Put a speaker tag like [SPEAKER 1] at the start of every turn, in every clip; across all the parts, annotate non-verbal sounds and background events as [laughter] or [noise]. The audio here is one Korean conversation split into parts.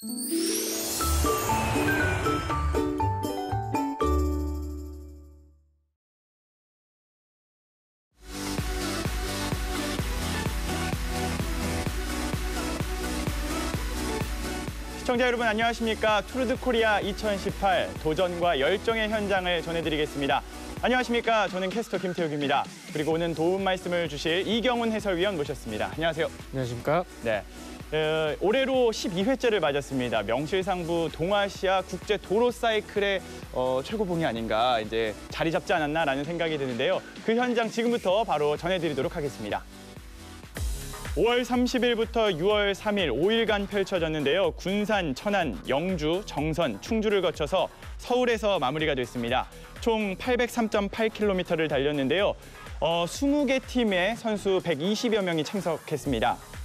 [SPEAKER 1] 시청자 여러분 안녕하십니까? 투르 드 코리아 2018 도전과 열정의 현장을 전해드리겠습니다. 안녕하십니까? 저는 캐스터 김태욱입니다. 그리고 오늘 도움 말씀을 주실 이경훈 해설위원 모셨습니다. 안녕하세요.
[SPEAKER 2] 안녕하십니까?
[SPEAKER 1] 네. 어, 올해로 12회째를 맞았습니다. 명실상부 동아시아 국제 도로 사이클의 어, 최고봉이 아닌가 이제 자리 잡지 않았나라는 생각이 드는데요. 그 현장 지금부터 바로 전해드리도록 하겠습니다. 5월 30일부터 6월 3일 5일간 펼쳐졌는데요. 군산, 천안, 영주, 정선, 충주를 거쳐서 서울에서 마무리가 됐습니다. 총 803.8km를 달렸는데요. 어, 20개 팀의 선수 120여 명이 참석했습니다.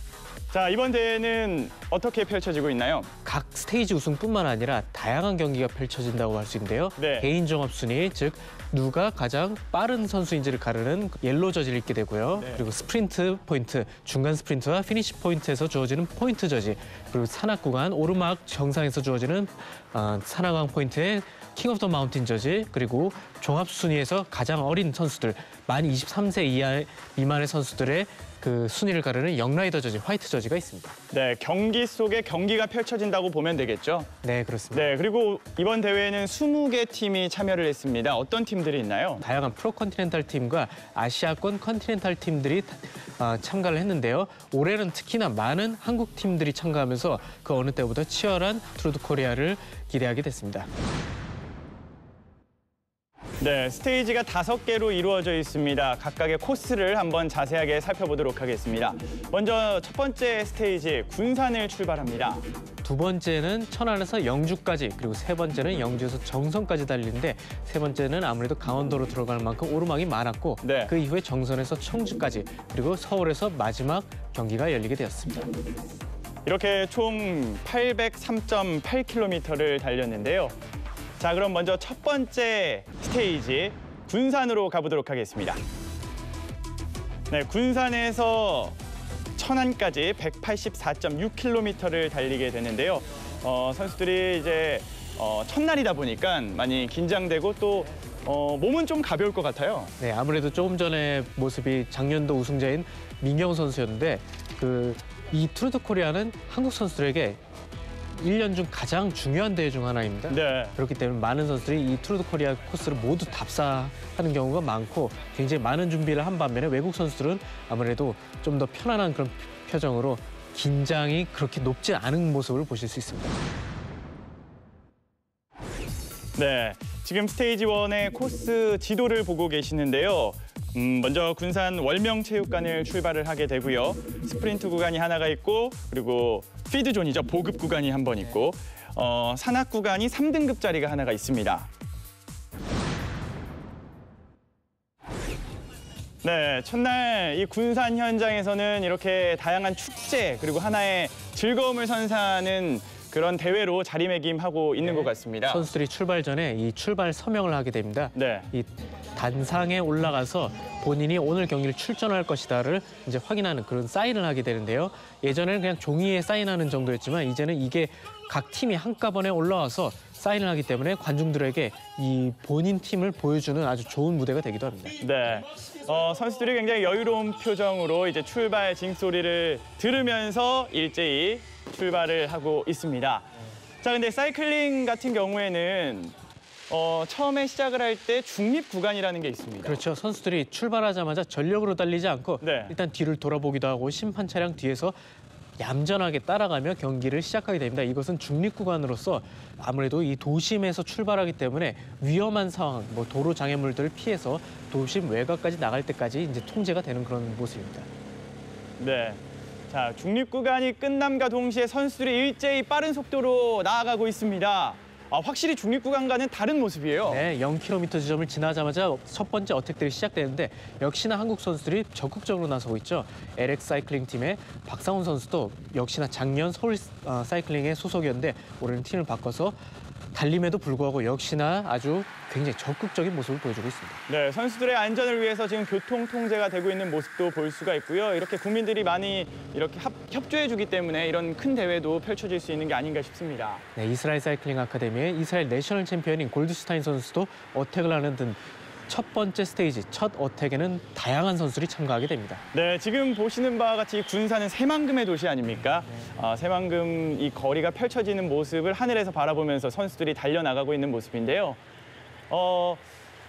[SPEAKER 1] 자, 이번 대회는 어떻게 펼쳐지고 있나요?
[SPEAKER 2] 각 스테이지 우승뿐만 아니라 다양한 경기가 펼쳐진다고 할 수 있는데요.
[SPEAKER 1] 네.
[SPEAKER 2] 개인 종합 순위, 즉 누가 가장 빠른 선수인지를 가르는 yellow 저지를 입게 되고요.
[SPEAKER 1] 네.
[SPEAKER 2] 그리고 스프린트 포인트, 중간 스프린트와 피니시 포인트에서 주어지는 포인트 저지, 그리고 산악 구간 오르막 정상에서 주어지는 어, 산악왕 포인트의 King of the Mountain 저지, 그리고 종합 순위에서 가장 어린 선수들, 만 23세 이하 미만의 선수들의 그 순위를 가르는 young rider 저지, 화이트 저지가 있습니다.
[SPEAKER 1] 네, 경기 속에 경기가 펼쳐진다고 보면 되겠죠.
[SPEAKER 2] 네, 그렇습니다.
[SPEAKER 1] 네, 그리고 이번 대회에는 20개 팀이 참여를 했습니다. 어떤 팀들이 있나요?
[SPEAKER 2] 다양한 프로 continental 팀과 아시아권 continental 팀들이 어, 참가를 했는데요. 올해는 특히나 많은 한국 팀들이 참가하면서 그 어느 때보다 치열한 투르 드 코리아를 기대하게 됐습니다.
[SPEAKER 1] 네, 스테이지가 다섯 개로 이루어져 있습니다. 각각의 코스를 한번 자세하게 살펴보도록 하겠습니다. 먼저 첫 번째 스테이지 군산을 출발합니다.
[SPEAKER 2] 두 번째는 천안에서 영주까지 그리고 세 번째는 영주에서 정선까지 달리는데 세 번째는 아무래도 강원도로 들어갈 만큼 오르막이 많았고
[SPEAKER 1] 네.
[SPEAKER 2] 그 이후에 정선에서 청주까지 그리고 서울에서 마지막 경기가 열리게 되었습니다.
[SPEAKER 1] 이렇게 총 803.8km를 달렸는데요. 자, 그럼 먼저 첫 번째 스테이지 군산으로 가보도록 하겠습니다. 네, 군산에서 천안까지 184.6km를 달리게 되는데요. 어, 선수들이 이제 어, 첫날이다 보니까 많이 긴장되고 또 어, 몸은 좀 가벼울 것 같아요.
[SPEAKER 2] 네, 아무래도 조금 전에 모습이 작년도 우승자인 민경호 선수였는데 그 이 투르 드 코리아는 한국 선수들에게 일년중 가장 중요한 대회 중 하나입니다.
[SPEAKER 1] 네.
[SPEAKER 2] 그렇기 때문에 많은 선수들이 이 투르 드 코리아 코스를 모두 답사하는 경우가 많고 굉장히 많은 준비를 한 반면에 외국 선수들은 아무래도 좀 더 편안한 그런 표정으로 긴장이 그렇게 높지 않은 모습을 보실 수 있습니다.
[SPEAKER 1] 네, 지금 stage one의 코스 지도를 보고 계시는데요. 음, 먼저 군산 월명체육관을 출발을 하게 되고요. 스프린트 구간이 하나가 있고 그리고 피드존이죠. 보급 구간이 한 번 있고 어, 산악 구간이 3등급짜리가 하나가 있습니다. 네, 첫날 이 군산 현장에서는 이렇게 다양한 축제 그리고 하나의 즐거움을 선사하는 그런 대회로 자리매김하고 있는 것 같습니다.
[SPEAKER 2] 선수들이 출발 전에 이 출발 서명을 하게 됩니다.
[SPEAKER 1] 네.
[SPEAKER 2] 이 단상에 올라가서 본인이 오늘 경기를 출전할 것이다를 이제 확인하는 그런 사인을 하게 되는데요. 예전에는 그냥 종이에 사인하는 정도였지만 이제는 이게 각 팀이 한꺼번에 올라와서 사인을 하기 때문에 관중들에게 이 본인 팀을 보여주는 아주 좋은 무대가 되기도 합니다.
[SPEAKER 1] 네. 어, 선수들이 굉장히 여유로운 표정으로 이제 출발 징소리를 들으면서 일제히 출발을 하고 있습니다. 자, 근데 사이클링 같은 경우에는 어, 처음에 시작을 할 때 중립 구간이라는 게 있습니다.
[SPEAKER 2] 그렇죠. 선수들이 출발하자마자 전력으로 달리지 않고
[SPEAKER 1] 네.
[SPEAKER 2] 일단 뒤를 돌아보기도 하고 심판 차량 뒤에서 얌전하게 따라가며 경기를 시작하게 됩니다. 이것은 중립 구간으로서 아무래도 이 도심에서 출발하기 때문에 위험한 상황, 뭐 도로 장애물들을 피해서 도심 외곽까지 나갈 때까지 이제 통제가 되는 그런 모습입니다.
[SPEAKER 1] 네. 자, 중립 구간이 끝남과 동시에 선수들이 일제히 빠른 속도로 나아가고 있습니다. 아, 확실히 중립 구간과는 다른 모습이에요.
[SPEAKER 2] 네, 0km 지점을 지나자마자 첫 번째 어택들이 시작되는데 역시나 한국 선수들이 적극적으로 나서고 있죠. LX 사이클링 팀의 박상훈 선수도 역시나 작년 서울 어, 사이클링의 소속이었는데 올해는 팀을 바꿔서 달림에도 불구하고 역시나 아주 굉장히 적극적인 모습을 보여주고 있습니다.
[SPEAKER 1] 네, 선수들의 안전을 위해서 지금 교통 통제가 되고 있는 모습도 볼 수가 있고요. 이렇게 국민들이 많이 이렇게 합, 협조해주기 때문에 이런 큰 대회도 펼쳐질 수 있는 게 아닌가 싶습니다.
[SPEAKER 2] 네, 이스라엘 사이클링 아카데미의 이스라엘 national 챔피언인 골드슈타인 선수도 attack을 하는 등 첫 번째 스테이지, 첫 attack에는 다양한 선수들이 참가하게 됩니다.
[SPEAKER 1] 네, 지금 보시는 바와 같이 군산은 새만금의 도시 아닙니까? 아, 새만금 이 거리가 펼쳐지는 모습을 하늘에서 바라보면서 선수들이 달려나가고 있는 모습인데요. 어,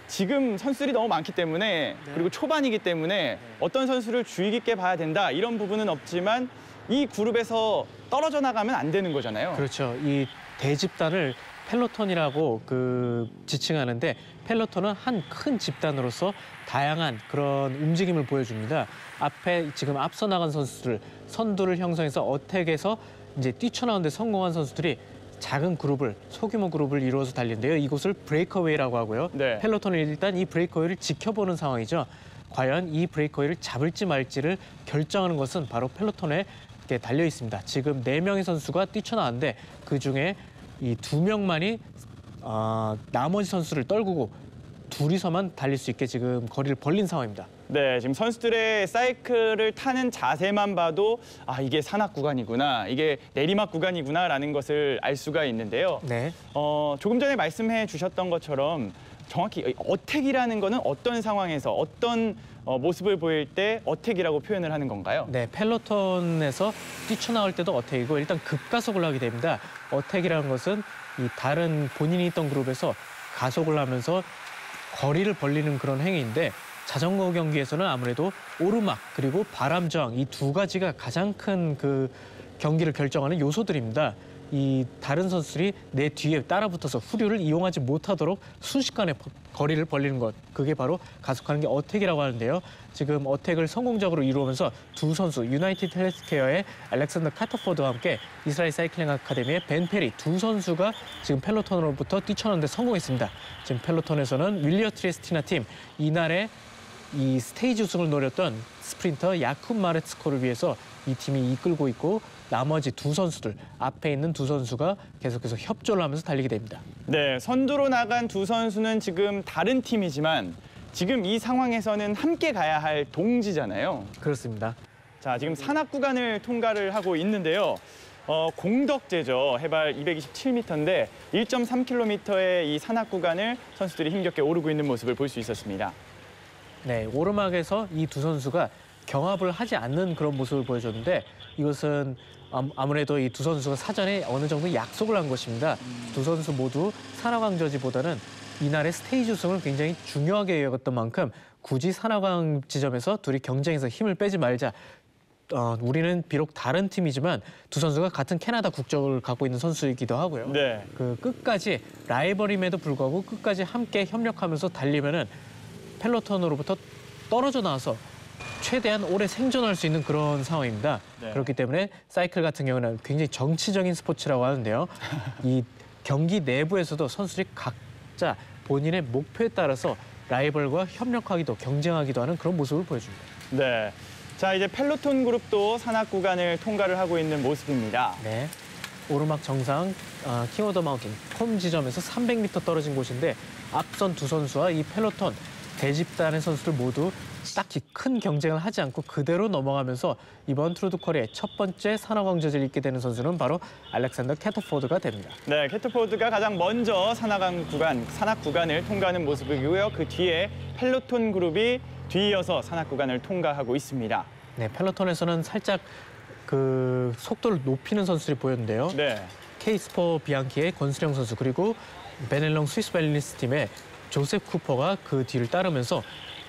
[SPEAKER 1] 지금 선수들이 너무 많기 때문에 그리고 초반이기 때문에 어떤 선수를 주의 깊게 봐야 된다 이런 부분은 없지만 이 그룹에서 떨어져 나가면 안 되는 거잖아요.
[SPEAKER 2] 그렇죠. 이 대집단을 peloton이라고 그 지칭하는데 peloton은 한 큰 집단으로서 다양한 그런 움직임을 보여줍니다. 앞에 지금 앞서 나간 선수들 선두를 형성해서 attack에서 이제 뛰쳐나오는데 성공한 선수들이 작은 그룹을 소규모 그룹을 이루어서 달리는데요. 이곳을 breakaway라고 하고요.
[SPEAKER 1] 네.
[SPEAKER 2] peloton은 일단 이 breakaway를 지켜보는 상황이죠. 과연 이 브레이커웨이를 잡을지 말지를 결정하는 것은 바로 펠로톤에 달려 있습니다. 지금 네 명의 선수가 뛰쳐나왔는데 그 중에 이 두 명만이 어, 나머지 선수를 떨구고 둘이서만 달릴 수 있게 지금 거리를 벌린 상황입니다.
[SPEAKER 1] 네, 지금 선수들의 사이클을 타는 자세만 봐도 아 이게 산악 구간이구나, 이게 내리막 구간이구나라는 것을 알 수가 있는데요.
[SPEAKER 2] 네.
[SPEAKER 1] 어, 조금 전에 말씀해 주셨던 것처럼 정확히 이 어택이라는 거는 어떤 상황에서 어떤 어, 모습을 보일 때 어택이라고 표현을 하는 건가요?
[SPEAKER 2] 네, 펠로톤에서 뛰쳐나올 때도 어택이고 일단 급가속을 하게 됩니다. 어택이라는 것은 이 다른 본인이 있던 그룹에서 가속을 하면서 거리를 벌리는 그런 행위인데 자전거 경기에서는 아무래도 오르막 그리고 바람 저항 이 두 가지가 가장 큰 그 경기를 결정하는 요소들입니다. 이 다른 선수들이 내 뒤에 따라붙어서 후륜을 이용하지 못하도록 순식간에 버- 거리를 벌리는 것 그게 바로 가속하는 게 attack이라고 하는데요. 지금 attack을 성공적으로 이루면서 두 선수 유나이티드 헬스케어의 알렉산더 캐터포드와 함께 이스라엘 사이클링 아카데미의 벤 페리 두 선수가 지금 peloton으로부터 뛰쳐나는데 성공했습니다. 지금 peloton에서는 윌리어 트리에스티나 팀 이날의 이 스테이지 우승을 노렸던 스프린터 야쿱 마레츠코를 위해서 이 팀이 이끌고 있고 나머지 두 선수들 앞에 있는 두 선수가 계속해서 협조를 하면서 달리게 됩니다.
[SPEAKER 1] 네, 선두로 나간 두 선수는 지금 다른 팀이지만 지금 이 상황에서는 함께 가야 할 동지잖아요.
[SPEAKER 2] 그렇습니다.
[SPEAKER 1] 자, 지금 산악 구간을 통과를 하고 있는데요. 어, 공덕제죠. 해발 227m인데 1.3km의 이 산악 구간을 선수들이 힘겹게 오르고 있는 모습을 볼 수 있었습니다.
[SPEAKER 2] 네, 오르막에서 이 두 선수가 경합을 하지 않는 그런 모습을 보여줬는데 이것은 암- 아무래도 이 두 선수가 사전에 어느 정도 약속을 한 것입니다. 두 선수 모두 산화강 저지보다는 이날의 스테이지 우승을 굉장히 중요하게 여겼던 만큼 굳이 산화강 지점에서 둘이 경쟁에서 힘을 빼지 말자. 어, 우리는 비록 다른 팀이지만 두 선수가 같은 캐나다 국적을 갖고 있는 선수이기도 하고요.
[SPEAKER 1] 네.
[SPEAKER 2] 그 끝까지 라이벌임에도 불구하고 끝까지 함께 협력하면서 달리면은 peloton으로부터 떨어져 나와서 최대한 오래 생존할 수 있는 그런 상황입니다.
[SPEAKER 1] 네.
[SPEAKER 2] 그렇기 때문에 사이클 같은 경우는 굉장히 정치적인 스포츠라고 하는데요. 이 경기 내부에서도 선수들이 각자 본인의 목표에 따라서 라이벌과 협력하기도 경쟁하기도 하는 그런 모습을 보여줍니다.
[SPEAKER 1] 네. 자, 이제 peloton 그룹도 산악 구간을 통과를 하고 있는 모습입니다.
[SPEAKER 2] 네. 오르막 정상 어, King of the Mountain KOM 지점에서 300m 떨어진 곳인데 앞선 두 선수와 이 peloton 대집단의 선수들 모두 딱히 큰 경쟁을 하지 않고 그대로 넘어가면서 이번 투르 드 코리아의 첫 번째 산악왕 저지를 입게 되는 선수는 바로 알렉산더 캐터포드가 됩니다.
[SPEAKER 1] 네, 캐터포드가 가장 먼저 산악왕 구간, 산악 구간을 통과하는 모습이고요. 그 뒤에 peloton 그룹이 뒤이어서 산악 구간을 통과하고 있습니다.
[SPEAKER 2] 네, peloton에서는 살짝 그 속도를 높이는 선수들이 보였는데요.
[SPEAKER 1] 네.
[SPEAKER 2] 케이스포 비앙키의 권순영 선수 그리고 베넬롱 스위스 웰니스 팀의 조셉 쿠퍼가 그 뒤를 따르면서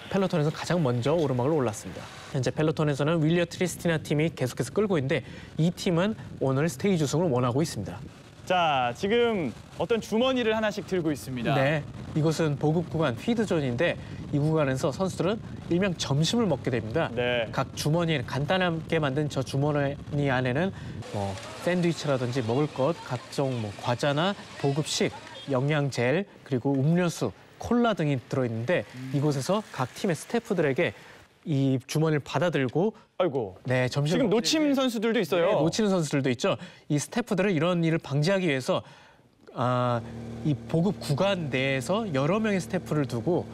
[SPEAKER 2] peloton에서 가장 먼저 오르막을 올랐습니다. 현재 peloton에서는 윌리어 트리에스티나 팀이 계속해서 끌고 있는데 이 팀은 오늘 스테이지 우승을 원하고 있습니다.
[SPEAKER 1] 자, 지금 어떤 주머니를 하나씩 들고 있습니다.
[SPEAKER 2] 네, 이곳은 보급 구간 feed zone인데 이 구간에서 선수들은 일명 점심을 먹게 됩니다.
[SPEAKER 1] 네.
[SPEAKER 2] 각 주머니에 간단하게 만든 저 주머니 안에는 뭐 샌드위치라든지 먹을 것, 각종 뭐 과자나 보급식, 영양 젤 그리고 음료수, 콜라 등이 들어있는데 이곳에서 각 팀의 스태프들에게 이 주머니를 받아들고
[SPEAKER 1] 아이고.
[SPEAKER 2] 네 점심
[SPEAKER 1] 지금 놓침 선수들도 있어요.
[SPEAKER 2] 네, 놓치는 선수들도 있죠. 이 스태프들은 이런 일을 방지하기 위해서 아, 이 보급 구간 내에서 여러 명의 스태프를 두고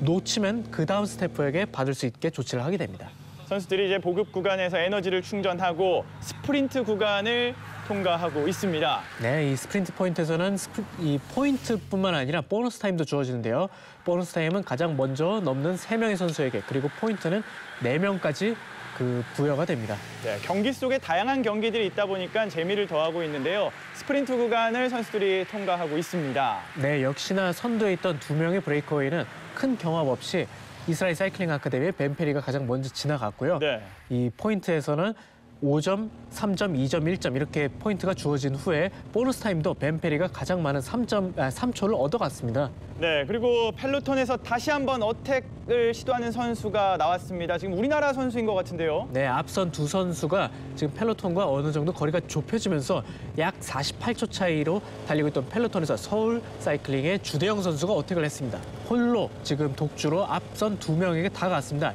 [SPEAKER 2] 놓치면 그 다음 스태프에게 받을 수 있게 조치를 하게 됩니다.
[SPEAKER 1] 선수들이 이제 보급 구간에서 에너지를 충전하고 스프린트 구간을 통과하고 있습니다.
[SPEAKER 2] 네, 이 스프린트 포인트에서는 스프, 이 포인트뿐만 아니라 보너스 타임도 주어지는데요. 보너스 타임은 가장 먼저 넘는 세명의 선수에게 그리고 포인트는 네명까지 그 부여가 됩니다.
[SPEAKER 1] 네, 경기 속에 다양한 경기들이 있다 보니까 재미를 더하고 있는데요. 스프린트 구간을 선수들이 통과하고 있습니다.
[SPEAKER 2] 네, 역시나 선두에 있던 두 명의 breakaway는 큰 경합 없이 이스라엘 사이클링 아카데미의 벤페리가 가장 먼저 지나갔고요.
[SPEAKER 1] 네.
[SPEAKER 2] 이 포인트에서는 5점, 3점, 2점, 1점 이렇게 포인트가 주어진 후에 보너스 타임도 벤페리가 가장 많은 3점, 아, 3초를 얻어갔습니다.
[SPEAKER 1] 네, 그리고 peloton에서 다시 한번 attack을 시도하는 선수가 나왔습니다. 지금 우리나라 선수인 것 같은데요.
[SPEAKER 2] 네, 앞선 두 선수가 지금 peloton과 어느 정도 거리가 좁혀지면서 약 48초 차이로 달리고 있던 peloton에서 서울 사이클링의 주대영 선수가 attack을 했습니다. 홀로 지금 독주로 앞선 두 명에게 다가왔습니다.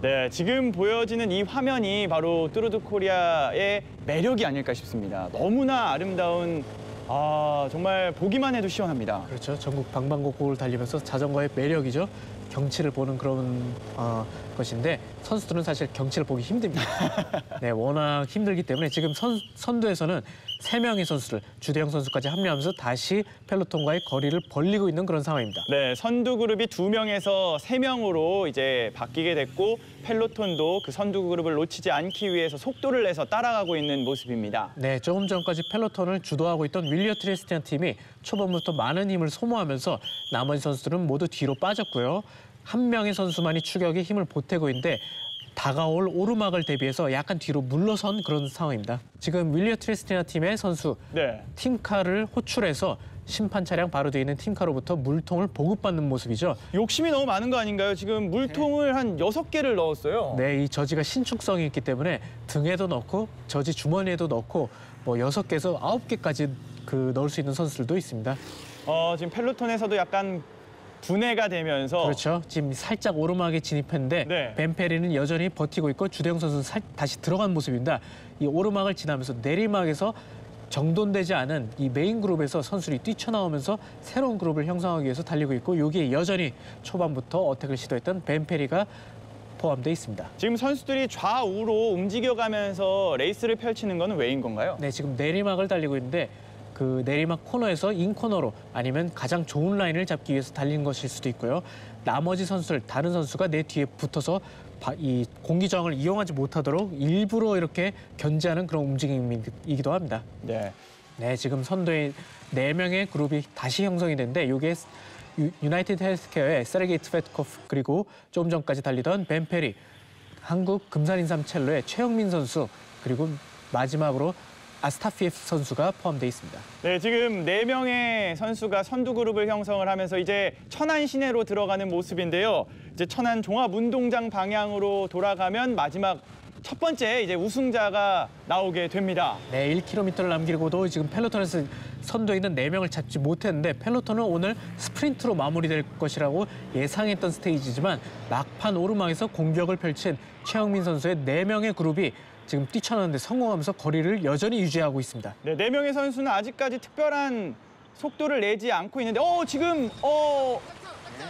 [SPEAKER 1] 네, 지금 보여지는 이 화면이 바로 뚜르드 코리아의 매력이 아닐까 싶습니다. 너무나 아름다운 아, 정말 보기만 해도 시원합니다.
[SPEAKER 2] 그렇죠. 전국 방방곡곡을 달리면서 자전거의 매력이죠. 경치를 보는 그런 어, 것인데 선수들은 사실 경치를 보기 힘듭니다. [laughs] 네, 워낙 힘들기 때문에 지금 선, 선두에서는 세 명의 선수들 주대영 선수까지 합류하면서 다시 peloton과의 거리를 벌리고 있는 그런 상황입니다.
[SPEAKER 1] 네, 선두 그룹이 두 명에서 세 명으로 이제 바뀌게 됐고 peloton도 그 선두 그룹을 놓치지 않기 위해서 속도를 내서 따라가고 있는 모습입니다.
[SPEAKER 2] 네, 조금 전까지 peloton을 주도하고 있던 윌리어 트리에스티나 팀이 초반부터 많은 힘을 소모하면서 나머지 선수들은 모두 뒤로 빠졌고요. 한 명의 선수만이 추격에 힘을 보태고 있는데 다가올 오르막을 대비해서 약간 뒤로 물러선 그런 상황입니다. 지금 윌리어 트리스티나 팀의 선수
[SPEAKER 1] 네.
[SPEAKER 2] 팀카를 호출해서 심판 차량 바로 뒤에 있는 팀카로부터 물통을 보급받는 모습이죠.
[SPEAKER 1] 욕심이 너무 많은 거 아닌가요? 지금 물통을 한 여섯 개를 넣었어요.
[SPEAKER 2] 네, 이 저지가 신축성이 있기 때문에 등에도 넣고 저지 주머니에도 넣고 뭐 여섯 개에서 아홉 개까지 그 넣을 수 있는 선수들도 있습니다.
[SPEAKER 1] 어, 지금 peloton에서도 약간 분해가 되면서
[SPEAKER 2] 그렇죠. 지금 살짝 오르막에 진입했는데
[SPEAKER 1] 네.
[SPEAKER 2] 벤페리는 여전히 버티고 있고 주대영 선수는 살, 다시 들어간 모습입니다. 이 오르막을 지나면서 내리막에서 정돈되지 않은 이 메인 그룹에서 선수들이 뛰쳐나오면서 새로운 그룹을 형성하기 위해서 달리고 있고 여기에 여전히 초반부터 attack을 시도했던 벤페리가 포함되어 있습니다.
[SPEAKER 1] 지금 선수들이 좌우로 움직여가면서 레이스를 펼치는 거는 왜인 건가요?
[SPEAKER 2] 네, 지금 내리막을 달리고 있는데 그 내리막 코너에서 인코너로 아니면 가장 좋은 라인을 잡기 위해서 달리는 것일 수도 있고요. 나머지 선수들 다른 선수가 내 뒤에 붙어서 바- 이 공기 저항을 이용하지 못하도록 일부러 이렇게 견제하는 그런 움직임이기도 합니다.
[SPEAKER 1] 네.
[SPEAKER 2] 네, 지금 선두에 네 명의 그룹이 다시 형성이 됐는데 이게 유- 유나이티드 헬스케어의 세르게이 츠베트코프 그리고 좀 전까지 달리던 벤페리, 한국 금산인삼 첼로의 최형민 선수 그리고 마지막으로 아스타피에프 선수가 포함되어 있습니다.
[SPEAKER 1] 네, 지금 네명의 선수가 선두 그룹을 형성을 하면서 이제 천안 시내로 들어가는 모습인데요. 이제 천안 종합운동장 방향으로 돌아가면 마지막 첫 번째 이제 우승자가 나오게 됩니다.
[SPEAKER 2] 네, 1km를 남기고도 지금 펠로톤에서 선두에 있는 네명을 잡지 못했는데 펠로톤은 오늘 스프린트로 마무리될 것이라고 예상했던 스테이지지만 막판 오르막에서 공격을 펼친 최영민 선수의 네명의 그룹이 지금 뛰쳐나는데 성공하면서 거리를 여전히 유지하고 있습니다.
[SPEAKER 1] 네, 네 명의 선수는 아직까지 특별한 속도를 내지 않고 있는데 어, 지금 어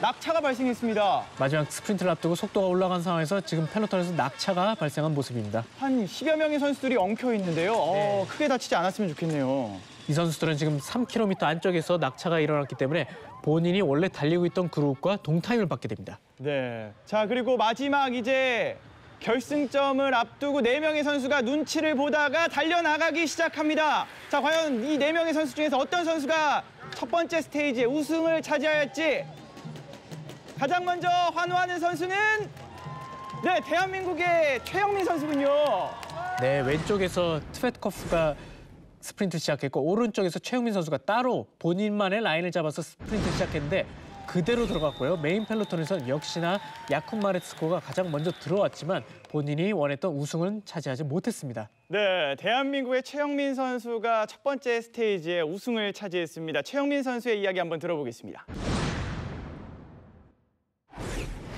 [SPEAKER 1] 낙차가 발생했습니다.
[SPEAKER 2] 마지막 스프린트를 앞두고 속도가 올라간 상황에서 지금 펠로톤에서 낙차가 발생한 모습입니다.
[SPEAKER 1] 한 10여 명의 선수들이 엉켜 있는데요. 어, 크게 다치지 않았으면 좋겠네요.
[SPEAKER 2] 이 선수들은 지금 3km 안쪽에서 낙차가 일어났기 때문에 본인이 원래 달리고 있던 그룹과 동타임을 받게 됩니다.
[SPEAKER 1] 네. 자, 그리고 마지막 이제 결승점을 앞두고 네명의 선수가 눈치를 보다가 달려나가기 시작합니다. 자, 과연 이 네명의 선수 중에서 어떤 선수가 첫 번째 스테이지에 우승을 차지할지 가장 먼저 환호하는 선수는 네, 대한민국의 최영민 선수군요.
[SPEAKER 2] 네, 왼쪽에서 트웨트커프가 스프린트 시작했고 오른쪽에서 최형민 선수가 따로 본인만의 라인을 잡아서 스프린트 시작했는데 그대로 들어갔고요. 메인 peloton에서는 역시나 야쿱 마레츠코가 가장 먼저 들어왔지만 본인이 원했던 우승은 차지하지 못했습니다.
[SPEAKER 1] 네, 대한민국의 최형민 선수가 첫 번째 스테이지에 우승을 차지했습니다. 최형민 선수의 이야기 한번 들어보겠습니다.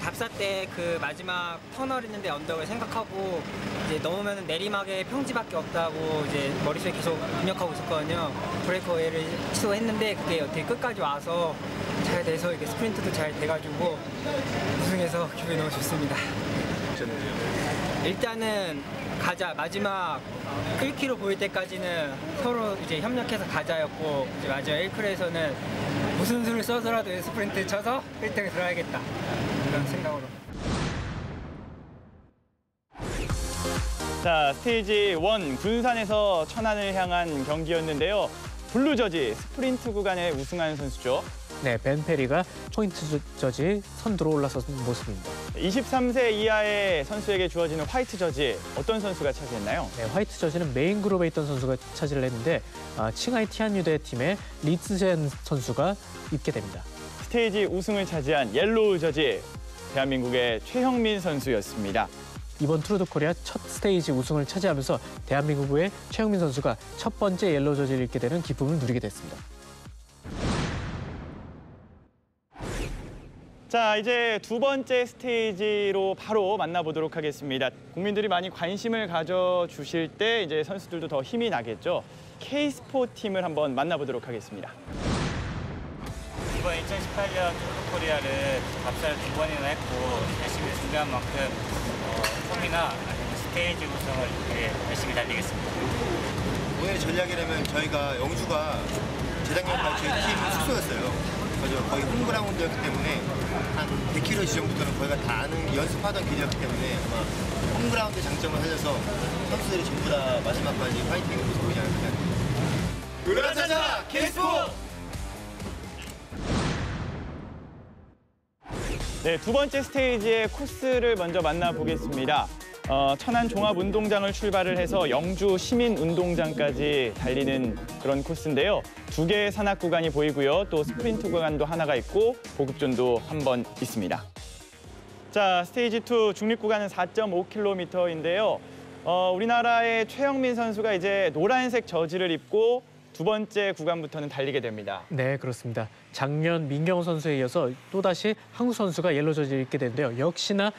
[SPEAKER 3] 급사 때 그 마지막 터널 있는데 언덕을 생각하고 이제 넘으면 내리막에 평지밖에 없다고 이제 머릿속에 계속 입력하고 있었거든요. breakaway를 시도했는데 그게 어떻게 끝까지 와서 잘 돼서 이게 스프린트도 잘 돼가지고 우승해서 기분이 너무 좋습니다. 일단은 가자 마지막 1km 보일 때까지는 서로 이제 협력해서 가자였고 이제 마지막 1km에서는 무슨 수를 써서라도 스프린트 쳐서 1등에 들어야겠다 그런 생각으로.
[SPEAKER 1] 자, 스테이지 1 군산에서 천안을 향한 경기였는데요. blue jersey 스프린트 구간에 우승한 선수죠.
[SPEAKER 2] 네, 벤 페리가 point jersey 선두로 올라선 모습입니다.
[SPEAKER 1] 23세 이하의 선수에게 주어지는 white jersey 어떤 선수가 차지했나요?
[SPEAKER 2] 네, white jersey는 메인 그룹에 있던 선수가 차지를 했는데 아, 칭하이 티엔유데 팀의 리츠젠 선수가 입게 됩니다.
[SPEAKER 1] 스테이지 우승을 차지한 yellow jersey 대한민국의 최형민 선수였습니다.
[SPEAKER 2] 이번 투르 드 코리아 첫 스테이지 우승을 차지하면서 대한민국의 최형민 선수가 첫 번째 yellow jersey를 입게 되는 기쁨을 누리게 됐습니다.
[SPEAKER 1] 자, 이제 두 번째 스테이지로 바로 만나보도록 하겠습니다. 국민들이 많이 관심을 가져주실 때 이제 선수들도 더 힘이 나겠죠. KSPO 팀을 한번 만나보도록 하겠습니다.
[SPEAKER 4] 이번 2018년 투르 코리아를 답사를 두 번이나 했고 열심히 준비한 만큼 어, KOM이나 아니면 스테이지 우승을 위해 열심히 달리겠습니다.
[SPEAKER 5] 오늘 전략이라면 저희가 영주가 재작년까지 저희 팀 숙소였어요. 그래서 거의 홈그라운드였기 때문에 한 100km 지점부터는 저희가 다 아는 연습하던 길이었기 때문에 아마 홈그라운드 장점을 살려서 선수들이 전부 다 마지막까지 파이팅을 보이지 않을까 으라차차 KSPO!
[SPEAKER 1] 네, 두 번째 스테이지의 코스를 먼저 만나보겠습니다. 어, 천안 종합운동장을 출발을 해서 영주 시민운동장까지 달리는 그런 코스인데요. 두 개의 산악 구간이 보이고요. 또 스프린트 구간도 하나가 있고 보급존도 한 번 있습니다. 자, 스테이지 2 중립 구간은 4.5km인데요. 어, 우리나라의 최영민 선수가 이제 노란색 저지를 입고 두 번째 구간부터는 달리게 됩니다.
[SPEAKER 2] 네, 그렇습니다. 작년 민경호 선수에 이어서 또다시 한국 선수가 yellow jersey를 입게 되는데요. 역시나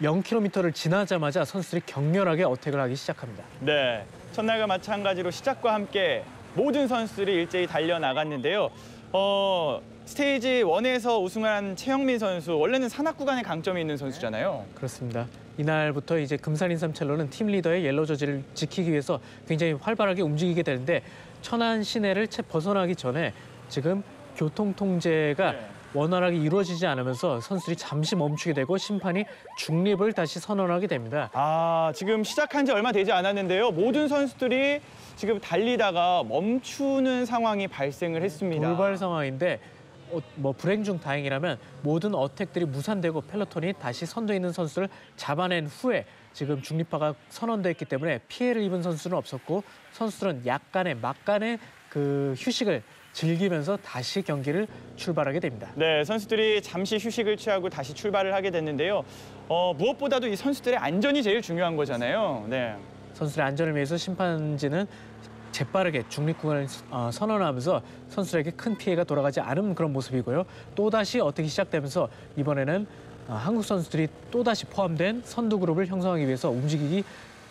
[SPEAKER 2] 0km를 지나자마자 선수들이 격렬하게 attack을 하기 시작합니다.
[SPEAKER 1] 네, 첫날과 마찬가지로 시작과 함께 모든 선수들이 일제히 달려 나갔는데요. 어, 스테이지 1에서 우승을 한 최영민 선수 원래는 산악 구간에 강점이 있는 선수잖아요.
[SPEAKER 2] 그렇습니다. 이날부터 이제 금산 인삼 첼로는 팀 리더의 yellow jersey를 지키기 위해서 굉장히 활발하게 움직이게 되는데 천안 시내를 채 벗어나기 전에 지금 교통 통제가
[SPEAKER 1] 네.
[SPEAKER 2] 원활하게 이루어지지 않으면서 선수들이 잠시 멈추게 되고 심판이 중립을 다시 선언하게 됩니다.
[SPEAKER 1] 아, 지금 시작한 지 얼마 되지 않았는데요. 모든 선수들이 지금 달리다가 멈추는 상황이 발생을 했습니다.
[SPEAKER 2] 돌발 상황인데 어, 뭐 불행 중 다행이라면 모든 어택들이 무산되고 펠로톤이 다시 선두에 있는 선수를 잡아낸 후에 지금 중립화가 선언됐기 때문에 피해를 입은 선수는 없었고 선수들은 약간의 막간의 그 휴식을 즐기면서 다시 경기를 출발하게 됩니다.
[SPEAKER 1] 네, 선수들이 잠시 휴식을 취하고 다시 출발을 하게 됐는데요. 어, 무엇보다도 이 선수들의 안전이 제일 중요한 거잖아요. 네.
[SPEAKER 2] 선수들의 안전을 위해서 심판진은 재빠르게 중립 구간을 어, 선언하면서 선수들에게 큰 피해가 돌아가지 않은 그런 모습이고요. 또다시 어택이 시작되면서 이번에는 어, 한국 선수들이 또다시 포함된 선두 그룹을 형성하기 위해서 움직이기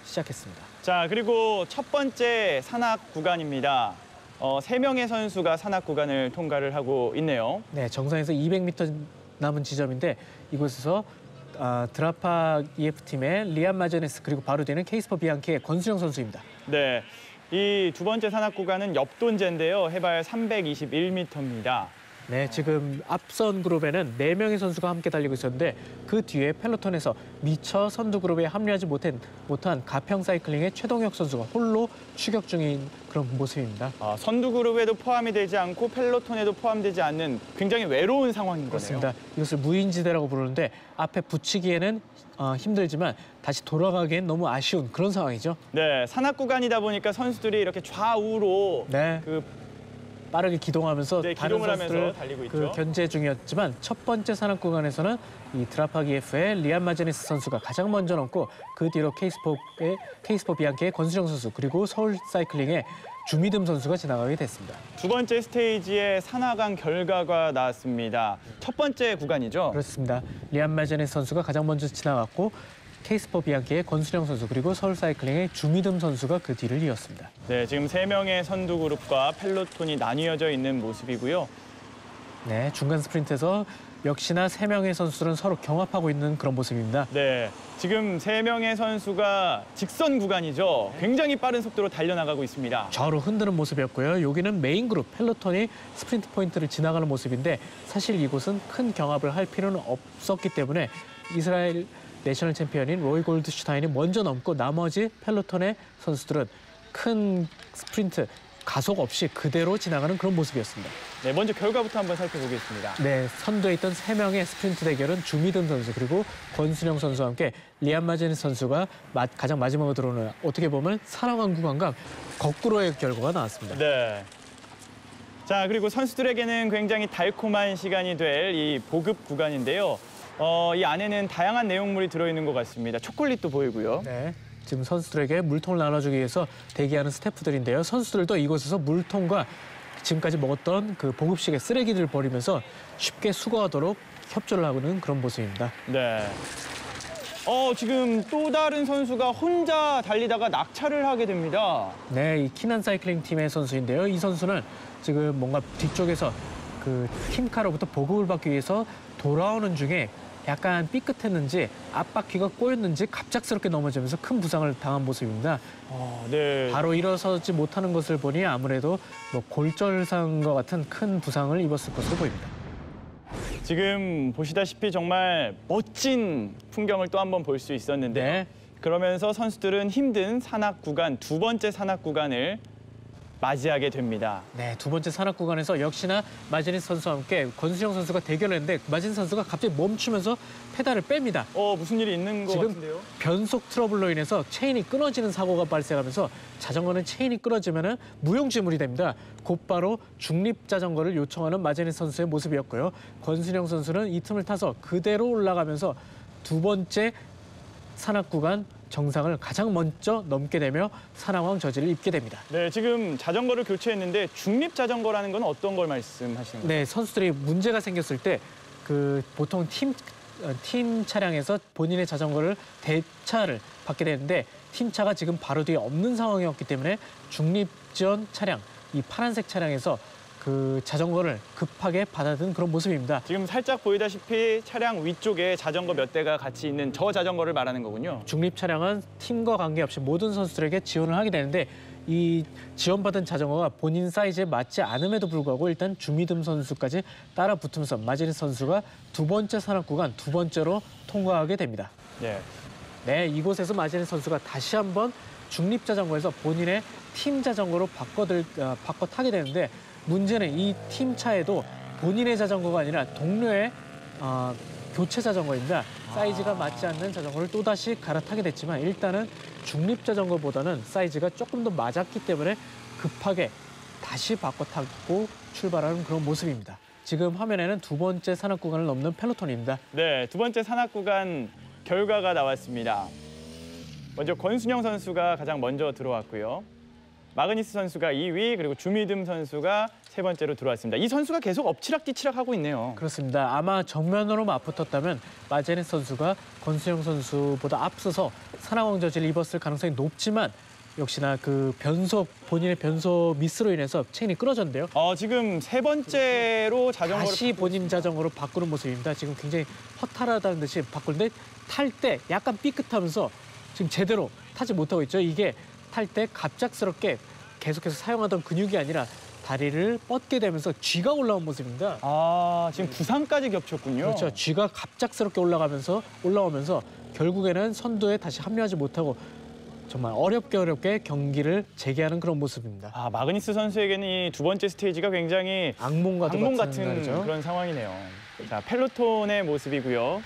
[SPEAKER 2] 시작했습니다.
[SPEAKER 1] 자, 그리고 첫 번째 산악 구간입니다. 어, 세 명의 선수가 산악 구간을 통과를 하고 있네요.
[SPEAKER 2] 네, 정상에서 200m 남은 지점인데 이곳에서 아, 드라파 EF 팀의 리안 마제네스 그리고 바로 뒤는 KSPO 비앙키의 권순영 선수입니다.
[SPEAKER 1] 네. 이 두 번째 산악 구간은 엽돈재인데요. 해발 321m입니다.
[SPEAKER 2] 네, 지금 앞선 그룹에는 네명의 선수가 함께 달리고 있었는데 그 뒤에 peloton에서 미처 선두 그룹에 합류하지 못한, 못한 가평 사이클링의 최동혁 선수가 홀로 추격 중인 그런 모습입니다.
[SPEAKER 1] 아, 선두 그룹에도 포함이 되지 않고 peloton에도 포함되지 않는 굉장히 외로운 상황인
[SPEAKER 2] 그렇습니다.
[SPEAKER 1] 거네요.
[SPEAKER 2] 이것을 무인지대라고 부르는데 앞에 붙이기에는 어, 힘들지만 다시 돌아가기엔 너무 아쉬운 그런 상황이죠.
[SPEAKER 1] 네, 산악 구간이다 보니까 선수들이 이렇게 좌우로
[SPEAKER 2] 네.
[SPEAKER 1] 그
[SPEAKER 2] 빠르게 기동하면서
[SPEAKER 1] 네,
[SPEAKER 2] 다른
[SPEAKER 1] 기동을 하면서
[SPEAKER 2] 선수들
[SPEAKER 1] 달리고
[SPEAKER 2] 그
[SPEAKER 1] 있죠.
[SPEAKER 2] 견제 중이었지만 첫 번째 산악 구간에서는 이 드라파기에프의 리안 마제니스 선수가 가장 먼저 넘고 그 뒤로 케이스포의 케이스포 비앙케의 권수정 선수 그리고 서울 사이클링의 주믿음 선수가 지나가게 됐습니다.
[SPEAKER 1] 두 번째 스테이지의 산악왕 결과가 나왔습니다. 첫 번째 구간이죠.
[SPEAKER 2] 그렇습니다. 리안 마제니스 선수가 가장 먼저 지나갔고 KSPO 비앙키의 권순영 선수 그리고 서울 사이클링의 주믿음 선수가 그 뒤를 이었습니다.
[SPEAKER 1] 네, 지금 세 명의 선두 그룹과 peloton이 나뉘어져 있는 모습이고요.
[SPEAKER 2] 네, 중간 스프린트에서 역시나 세 명의 선수들은 서로 경합하고 있는 그런 모습입니다.
[SPEAKER 1] 네, 지금 세 명의 선수가 직선 구간이죠. 굉장히 빠른 속도로 달려나가고 있습니다.
[SPEAKER 2] 좌우로 흔드는 모습이었고요. 여기는 메인 그룹 peloton이 스프린트 포인트를 지나가는 모습인데 사실 이곳은 큰 경합을 할 필요는 없었기 때문에 이스라엘 national champion인 로이 골드슈타인이 먼저 넘고 나머지 peloton의 선수들은 큰 스프린트 가속 없이 그대로 지나가는 그런 모습이었습니다.
[SPEAKER 1] 네, 먼저 결과부터 한번 살펴보겠습니다.
[SPEAKER 2] 네, 선두에 있던 세 명의 스프린트 대결은 주믿음 선수 그리고 권순영 선수와 함께 리안 마제니 선수가 마- 가장 마지막으로 들어오는 어떻게 보면 사랑한 구간과 거꾸로의 결과가 나왔습니다.
[SPEAKER 1] 네. 자, 그리고 선수들에게는 굉장히 달콤한 시간이 될 이 보급 구간인데요. 어, 이 안에는 다양한 내용물이 들어있는 것 같습니다. 초콜릿도 보이고요.
[SPEAKER 2] 네. 지금 선수들에게 물통을 나눠주기 위해서 대기하는 스태프들인데요. 선수들도 이곳에서 물통과 지금까지 먹었던 그 보급식의 쓰레기를 버리면서 쉽게 수거하도록 협조를 하고는 그런 모습입니다.
[SPEAKER 1] 네. 어, 지금 또 다른 선수가 혼자 달리다가 낙차를 하게 됩니다.
[SPEAKER 2] 네, 이 키난 사이클링 팀의 선수인데요. 이 선수는 지금 뭔가 뒤쪽에서 그 팀카로부터 보급을 받기 위해서 돌아오는 중에 약간 삐끗했는지 앞바퀴가 꼬였는지 갑작스럽게 넘어지면서 큰 부상을 당한 모습입니다.
[SPEAKER 1] 어, 네.
[SPEAKER 2] 바로 일어서지 못하는 것을 보니 아무래도 뭐 골절상과 같은 큰 부상을 입었을 것으로 보입니다.
[SPEAKER 1] 지금 보시다시피 정말 멋진 풍경을 또 한 번 볼 수 있었는데
[SPEAKER 2] 네.
[SPEAKER 1] 그러면서 선수들은 힘든 산악 구간, 두 번째 산악 구간을 맞이하게 됩니다.
[SPEAKER 2] 네, 두 번째 산악 구간에서 역시나 마지니스 선수와 함께 권수영 선수가 대결을 했는데 마지니스 선수가 갑자기 멈추면서 페달을 뺍니다.
[SPEAKER 1] 어, 무슨 일이 있는 것
[SPEAKER 2] 지금
[SPEAKER 1] 같은데요?
[SPEAKER 2] 변속 트러블로 인해서 체인이 끊어지는 사고가 발생하면서 자전거는 체인이 끊어지면 무용지물이 됩니다. 곧바로 중립 자전거를 요청하는 마제니 선수의 모습이었고요. 권순영 선수는 이 틈을 타서 그대로 올라가면서 두 번째 산악 구간 정상을 가장 먼저 넘게 되며 산악왕 저지를 입게 됩니다.
[SPEAKER 1] 네, 지금 자전거를 교체했는데 중립 자전거라는 건 어떤 걸 말씀하시는 거예요?
[SPEAKER 2] 네, 선수들이 문제가 생겼을 때 그 보통 팀, 어, 팀 차량에서 본인의 자전거를 대차를 받게 되는데 팀차가 지금 바로 뒤에 없는 상황이었기 때문에 중립 지원 차량, 이 파란색 차량에서 그 자전거를 급하게 받아든 그런 모습입니다.
[SPEAKER 1] 지금 살짝 보이다시피 차량 위쪽에 자전거 몇 대가 같이 있는 저 자전거를 말하는 거군요.
[SPEAKER 2] 중립 차량은 팀과 관계없이 모든 선수들에게 지원을 하게 되는데 이 지원받은 자전거가 본인 사이즈에 맞지 않음에도 불구하고 일단 주미듬 선수까지 따라 붙으면서 마지니 선수가 두 번째 산악 구간 두 번째로 통과하게 됩니다.
[SPEAKER 1] 네.
[SPEAKER 2] 네, 이곳에서 마지니 선수가 다시 한번 중립 자전거에서 본인의 팀 자전거로 바꿔들, 어, 바꿔 타게 되는데 문제는 이 팀 차에도 본인의 자전거가 아니라 동료의 어, 교체 자전거입니다. 사이즈가 맞지 않는 자전거를 또다시 갈아타게 됐지만 일단은 중립 자전거보다는 사이즈가 조금 더 맞았기 때문에 급하게 다시 바꿔 타고 출발하는 그런 모습입니다. 지금 화면에는 두 번째 산악 구간을 넘는 펠로톤입니다.
[SPEAKER 1] 네, 두 번째 산악 구간 결과가 나왔습니다. 먼저 권순영 선수가 가장 먼저 들어왔고요. 마그니스 선수가 2위, 그리고 주미듬 선수가 세 번째로 들어왔습니다. 이 선수가 계속 엎치락뒤치락 하고 있네요.
[SPEAKER 2] 그렇습니다. 아마 정면으로 맞붙었다면 마제네 선수가 권수영 선수보다 앞서서 산악왕 저지를 입었을 가능성이 높지만 역시나 그 변속 본인의 변속 미스로 인해서 체인이 끊어졌는데요.
[SPEAKER 1] 어, 지금 세 번째로 자전거를
[SPEAKER 2] 다시 본인 자전거로 바꾸는 모습입니다. 지금 굉장히 허탈하다는 듯이 바꾸는데 탈 때 약간 삐끗하면서 지금 제대로 타지 못하고 있죠. 이게 탈 때 갑작스럽게 계속해서 사용하던 근육이 아니라 다리를 뻗게 되면서 쥐가 올라온 모습입니다.
[SPEAKER 1] 아, 지금 부상까지 겹쳤군요.
[SPEAKER 2] 그렇죠. 쥐가 갑작스럽게 올라가면서 올라오면서 결국에는 선두에 다시 합류하지 못하고 정말 어렵게 어렵게 경기를 재개하는 그런 모습입니다.
[SPEAKER 1] 아, 마그니스 선수에게는 이 두 번째 스테이지가 굉장히
[SPEAKER 2] 악몽과도
[SPEAKER 1] 악몽
[SPEAKER 2] 같은
[SPEAKER 1] 같은. 그런 상황이네요. 자, peloton의 모습이고요.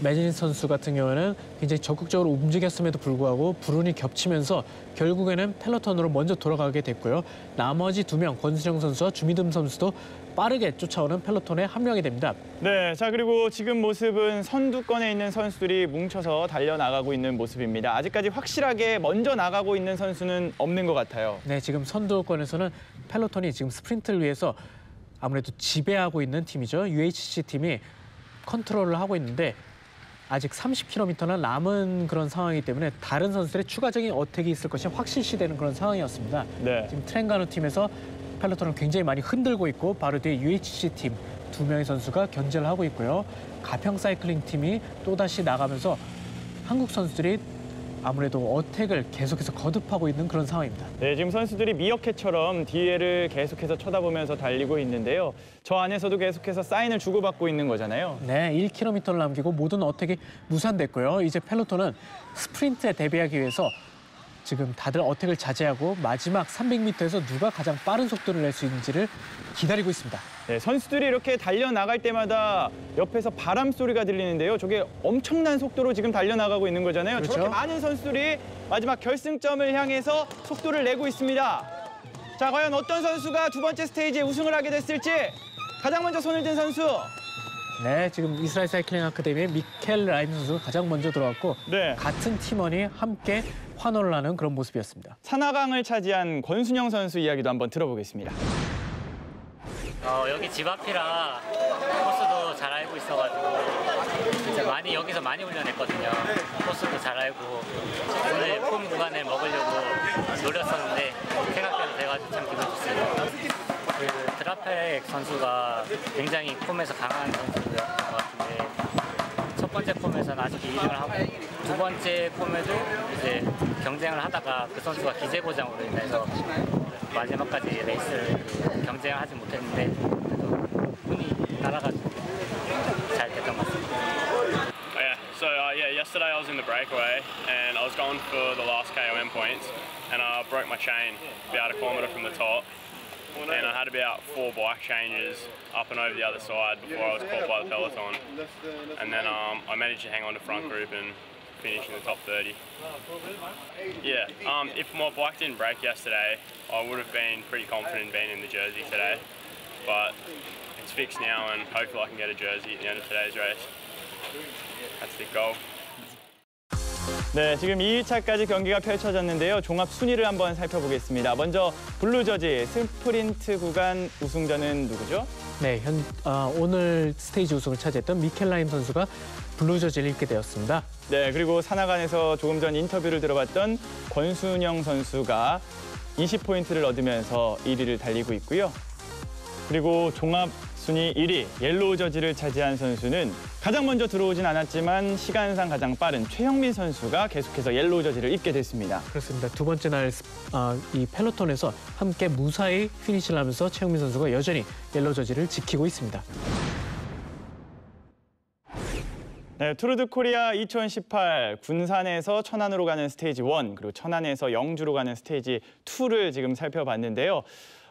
[SPEAKER 2] 매진 선수 같은 경우에는 굉장히 적극적으로 움직였음에도 불구하고 불운이 겹치면서 결국에는 peloton으로 먼저 돌아가게 됐고요. 나머지 두 명 권순영 선수와 주믿음 선수도 빠르게 쫓아오는 peloton에 합류하게 됩니다.
[SPEAKER 1] 네, 자 그리고 지금 모습은 선두권에 있는 선수들이 뭉쳐서 달려나가고 있는 모습입니다. 아직까지 확실하게 먼저 나가고 있는 선수는 없는 것 같아요.
[SPEAKER 2] 네, 지금 선두권에서는 펠로톤이 지금 스프린트를 위해서 아무래도 지배하고 있는 팀이죠. UHC 팀이 컨트롤을 하고 있는데 아직 30km나 남은 그런 상황이기 때문에 다른 선수들의 추가적인 어택이 있을 것이 확실시되는 그런 상황이었습니다.
[SPEAKER 1] 네.
[SPEAKER 2] 지금 트렌가노 팀에서 펠로톤을 굉장히 많이 흔들고 있고 바로 뒤에 UHC 팀 두 명의 선수가 견제를 하고 있고요. 가평 사이클링 팀이 또다시 나가면서 한국 선수들이 아무래도 어택을 계속해서 거듭하고 있는 그런 상황입니다.
[SPEAKER 1] 네, 지금 선수들이 미어캣처럼 뒤에를 계속해서 쳐다보면서 달리고 있는데요. 저 안에서도 계속해서 사인을 주고받고 있는 거잖아요.
[SPEAKER 2] 네, 1km를 남기고 모든 어택이 무산됐고요. 이제 펠로톤은 스프린트에 대비하기 위해서 지금 다들 어택을 자제하고 마지막 300m에서 누가 가장 빠른 속도를 낼 수 있는지를 기다리고 있습니다.
[SPEAKER 1] 네, 선수들이 이렇게 달려나갈 때마다 옆에서 바람 소리가 들리는데요. 저게 엄청난 속도로 지금 달려나가고 있는 거잖아요.
[SPEAKER 2] 그렇죠.
[SPEAKER 1] 저렇게 많은 선수들이 마지막 결승점을 향해서 속도를 내고 있습니다. 자, 과연 어떤 선수가 두 번째 스테이지에 우승을 하게 됐을지 가장 먼저 손을 든 선수.
[SPEAKER 2] 네, 지금 이스라엘 사이클링 아카데미의 미켈 라임 선수가 가장 먼저 들어왔고
[SPEAKER 1] 네.
[SPEAKER 2] 같은 팀원이 함께 환호를 하는 그런 모습이었습니다.
[SPEAKER 1] 산하강을 차지한 권순영 선수 이야기도 한번 들어보겠습니다.
[SPEAKER 4] 어, 여기 집 앞이라 코스도 잘 알고 있어가지고 진짜 많이 여기서 많이 훈련했거든요. 코스도 잘 알고 오늘 폼 구간을 먹으려고 노렸었는데 생각대로 돼가지고 참 기분 좋습니다. 그 드라펠 선수가 굉장히 폼에서 강한 선수인 것 같은데 첫 번째 폼에서는 아직 2등을 하고 두 번째 폼에도 이제 경쟁을 하다가 그 선수가 기재고장으로 인해서 마지막까지 레이스를 그 경쟁을 하지 못했는데 그래도 운이 따라가지고 잘 됐던 것 같습니다.
[SPEAKER 6] Oh, yeah. So uh, yeah, yesterday I was in the breakaway and I was going for the last KOM points and I broke my chain about a kilometre from the top. And I had about four bike changes up and over the other side before I was caught by the peloton. And then um, I managed to hang on to front group and finish in the top 30. Yeah, um, if my bike didn't break yesterday, I would have been pretty confident being in the jersey today. But it's fixed now and hopefully I can get a jersey at the end of today's race. That's the goal.
[SPEAKER 1] 네, 지금 2일차까지 경기가 펼쳐졌는데요. 종합 순위를 한번 살펴보겠습니다. 먼저 blue jersey 스프린트 구간 우승자는 누구죠?
[SPEAKER 2] 네, 현, 아, 오늘 스테이지 우승을 차지했던 미켈 라임 선수가 blue jersey를 입게 되었습니다.
[SPEAKER 1] 네, 그리고 산악왕에서 조금 전 인터뷰를 들어봤던 권순영 선수가 20포인트를 얻으면서 1위를 달리고 있고요. 그리고 종합 순위 1위 yellow jersey를 차지한 선수는 가장 먼저 들어오진 않았지만 시간상 가장 빠른 최영민 선수가 계속해서 yellow jersey를 입게 됐습니다.
[SPEAKER 2] 그렇습니다. 두 번째 날 이 peloton에서 함께 무사히 피니시를 하면서 최영민 선수가 여전히 yellow jersey를 지키고 있습니다.
[SPEAKER 1] 네, 투르드 코리아 2018 군산에서 천안으로 가는 스테이지 1 그리고 천안에서 영주로 가는 스테이지 2를 지금 살펴봤는데요.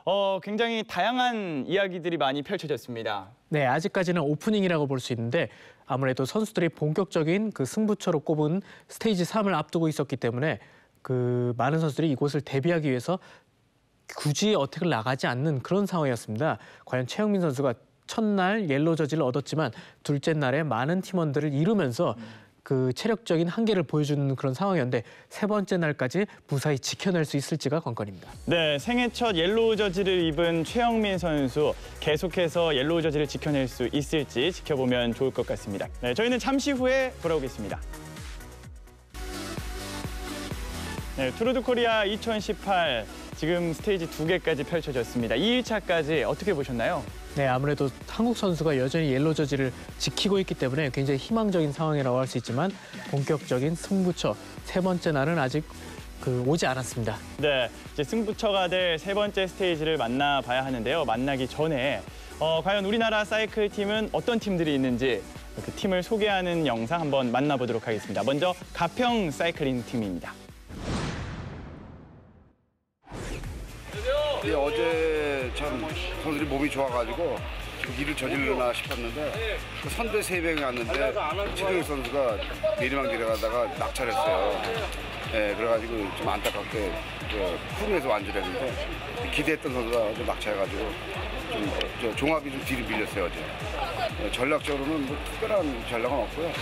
[SPEAKER 1] 어, 굉장히 다양한 이야기들이 많이 펼쳐졌습니다.
[SPEAKER 2] 네, 아직까지는 오프닝이라고 볼 수 있는데 아무래도 선수들이 본격적인 그 승부처로 꼽은 스테이지 3을 앞두고 있었기 때문에 그 많은 선수들이 이곳을 대비하기 위해서 굳이 attack을 나가지 않는 그런 상황이었습니다. 과연 최영민 선수가 첫날 yellow jersey를 얻었지만 둘째 날에 많은 팀원들을 잃으면서 그 체력적인 한계를 보여주는 그런 상황이었는데 세 번째 날까지 무사히 지켜낼 수 있을지가 관건입니다.
[SPEAKER 1] 네, 생애 첫 yellow jersey를 입은 최영민 선수 계속해서 yellow jersey를 지켜낼 수 있을지 지켜보면 좋을 것 같습니다. 네, 저희는 잠시 후에 돌아오겠습니다. 네, 투르드 코리아 2018 지금 스테이지 두 개까지 펼쳐졌습니다. 2일차까지 어떻게 보셨나요?
[SPEAKER 2] 네, 아무래도 한국 선수가 여전히 yellow jersey를 지키고 있기 때문에 굉장히 희망적인 상황이라고 할 수 있지만 본격적인 승부처 세 번째 날은 아직 그 오지 않았습니다.
[SPEAKER 1] 네, 이제 승부처가 될 세 번째 스테이지를 만나봐야 하는데요. 만나기 전에 어, 과연 우리나라 사이클 팀은 어떤 팀들이 있는지 그 팀을 소개하는 영상 한번 만나보도록 하겠습니다. 먼저 가평 사이클링 팀입니다.
[SPEAKER 7] 예, 어제 참 선수들이 몸이 좋아가지고 일을 저질러나 싶었는데 그 선대 세 명이 왔는데 최동희 선수가 내리막 내려가다가 낙찰 했어요. 예, 그래가지고 좀 안타깝게 그 푸르에서 완주했는데 기대했던 선수가 좀 낙찰해가지고 좀저 종합이 좀 뒤로 밀렸어요 어제. 예, 전략적으로는 뭐 특별한 전략은 없고요.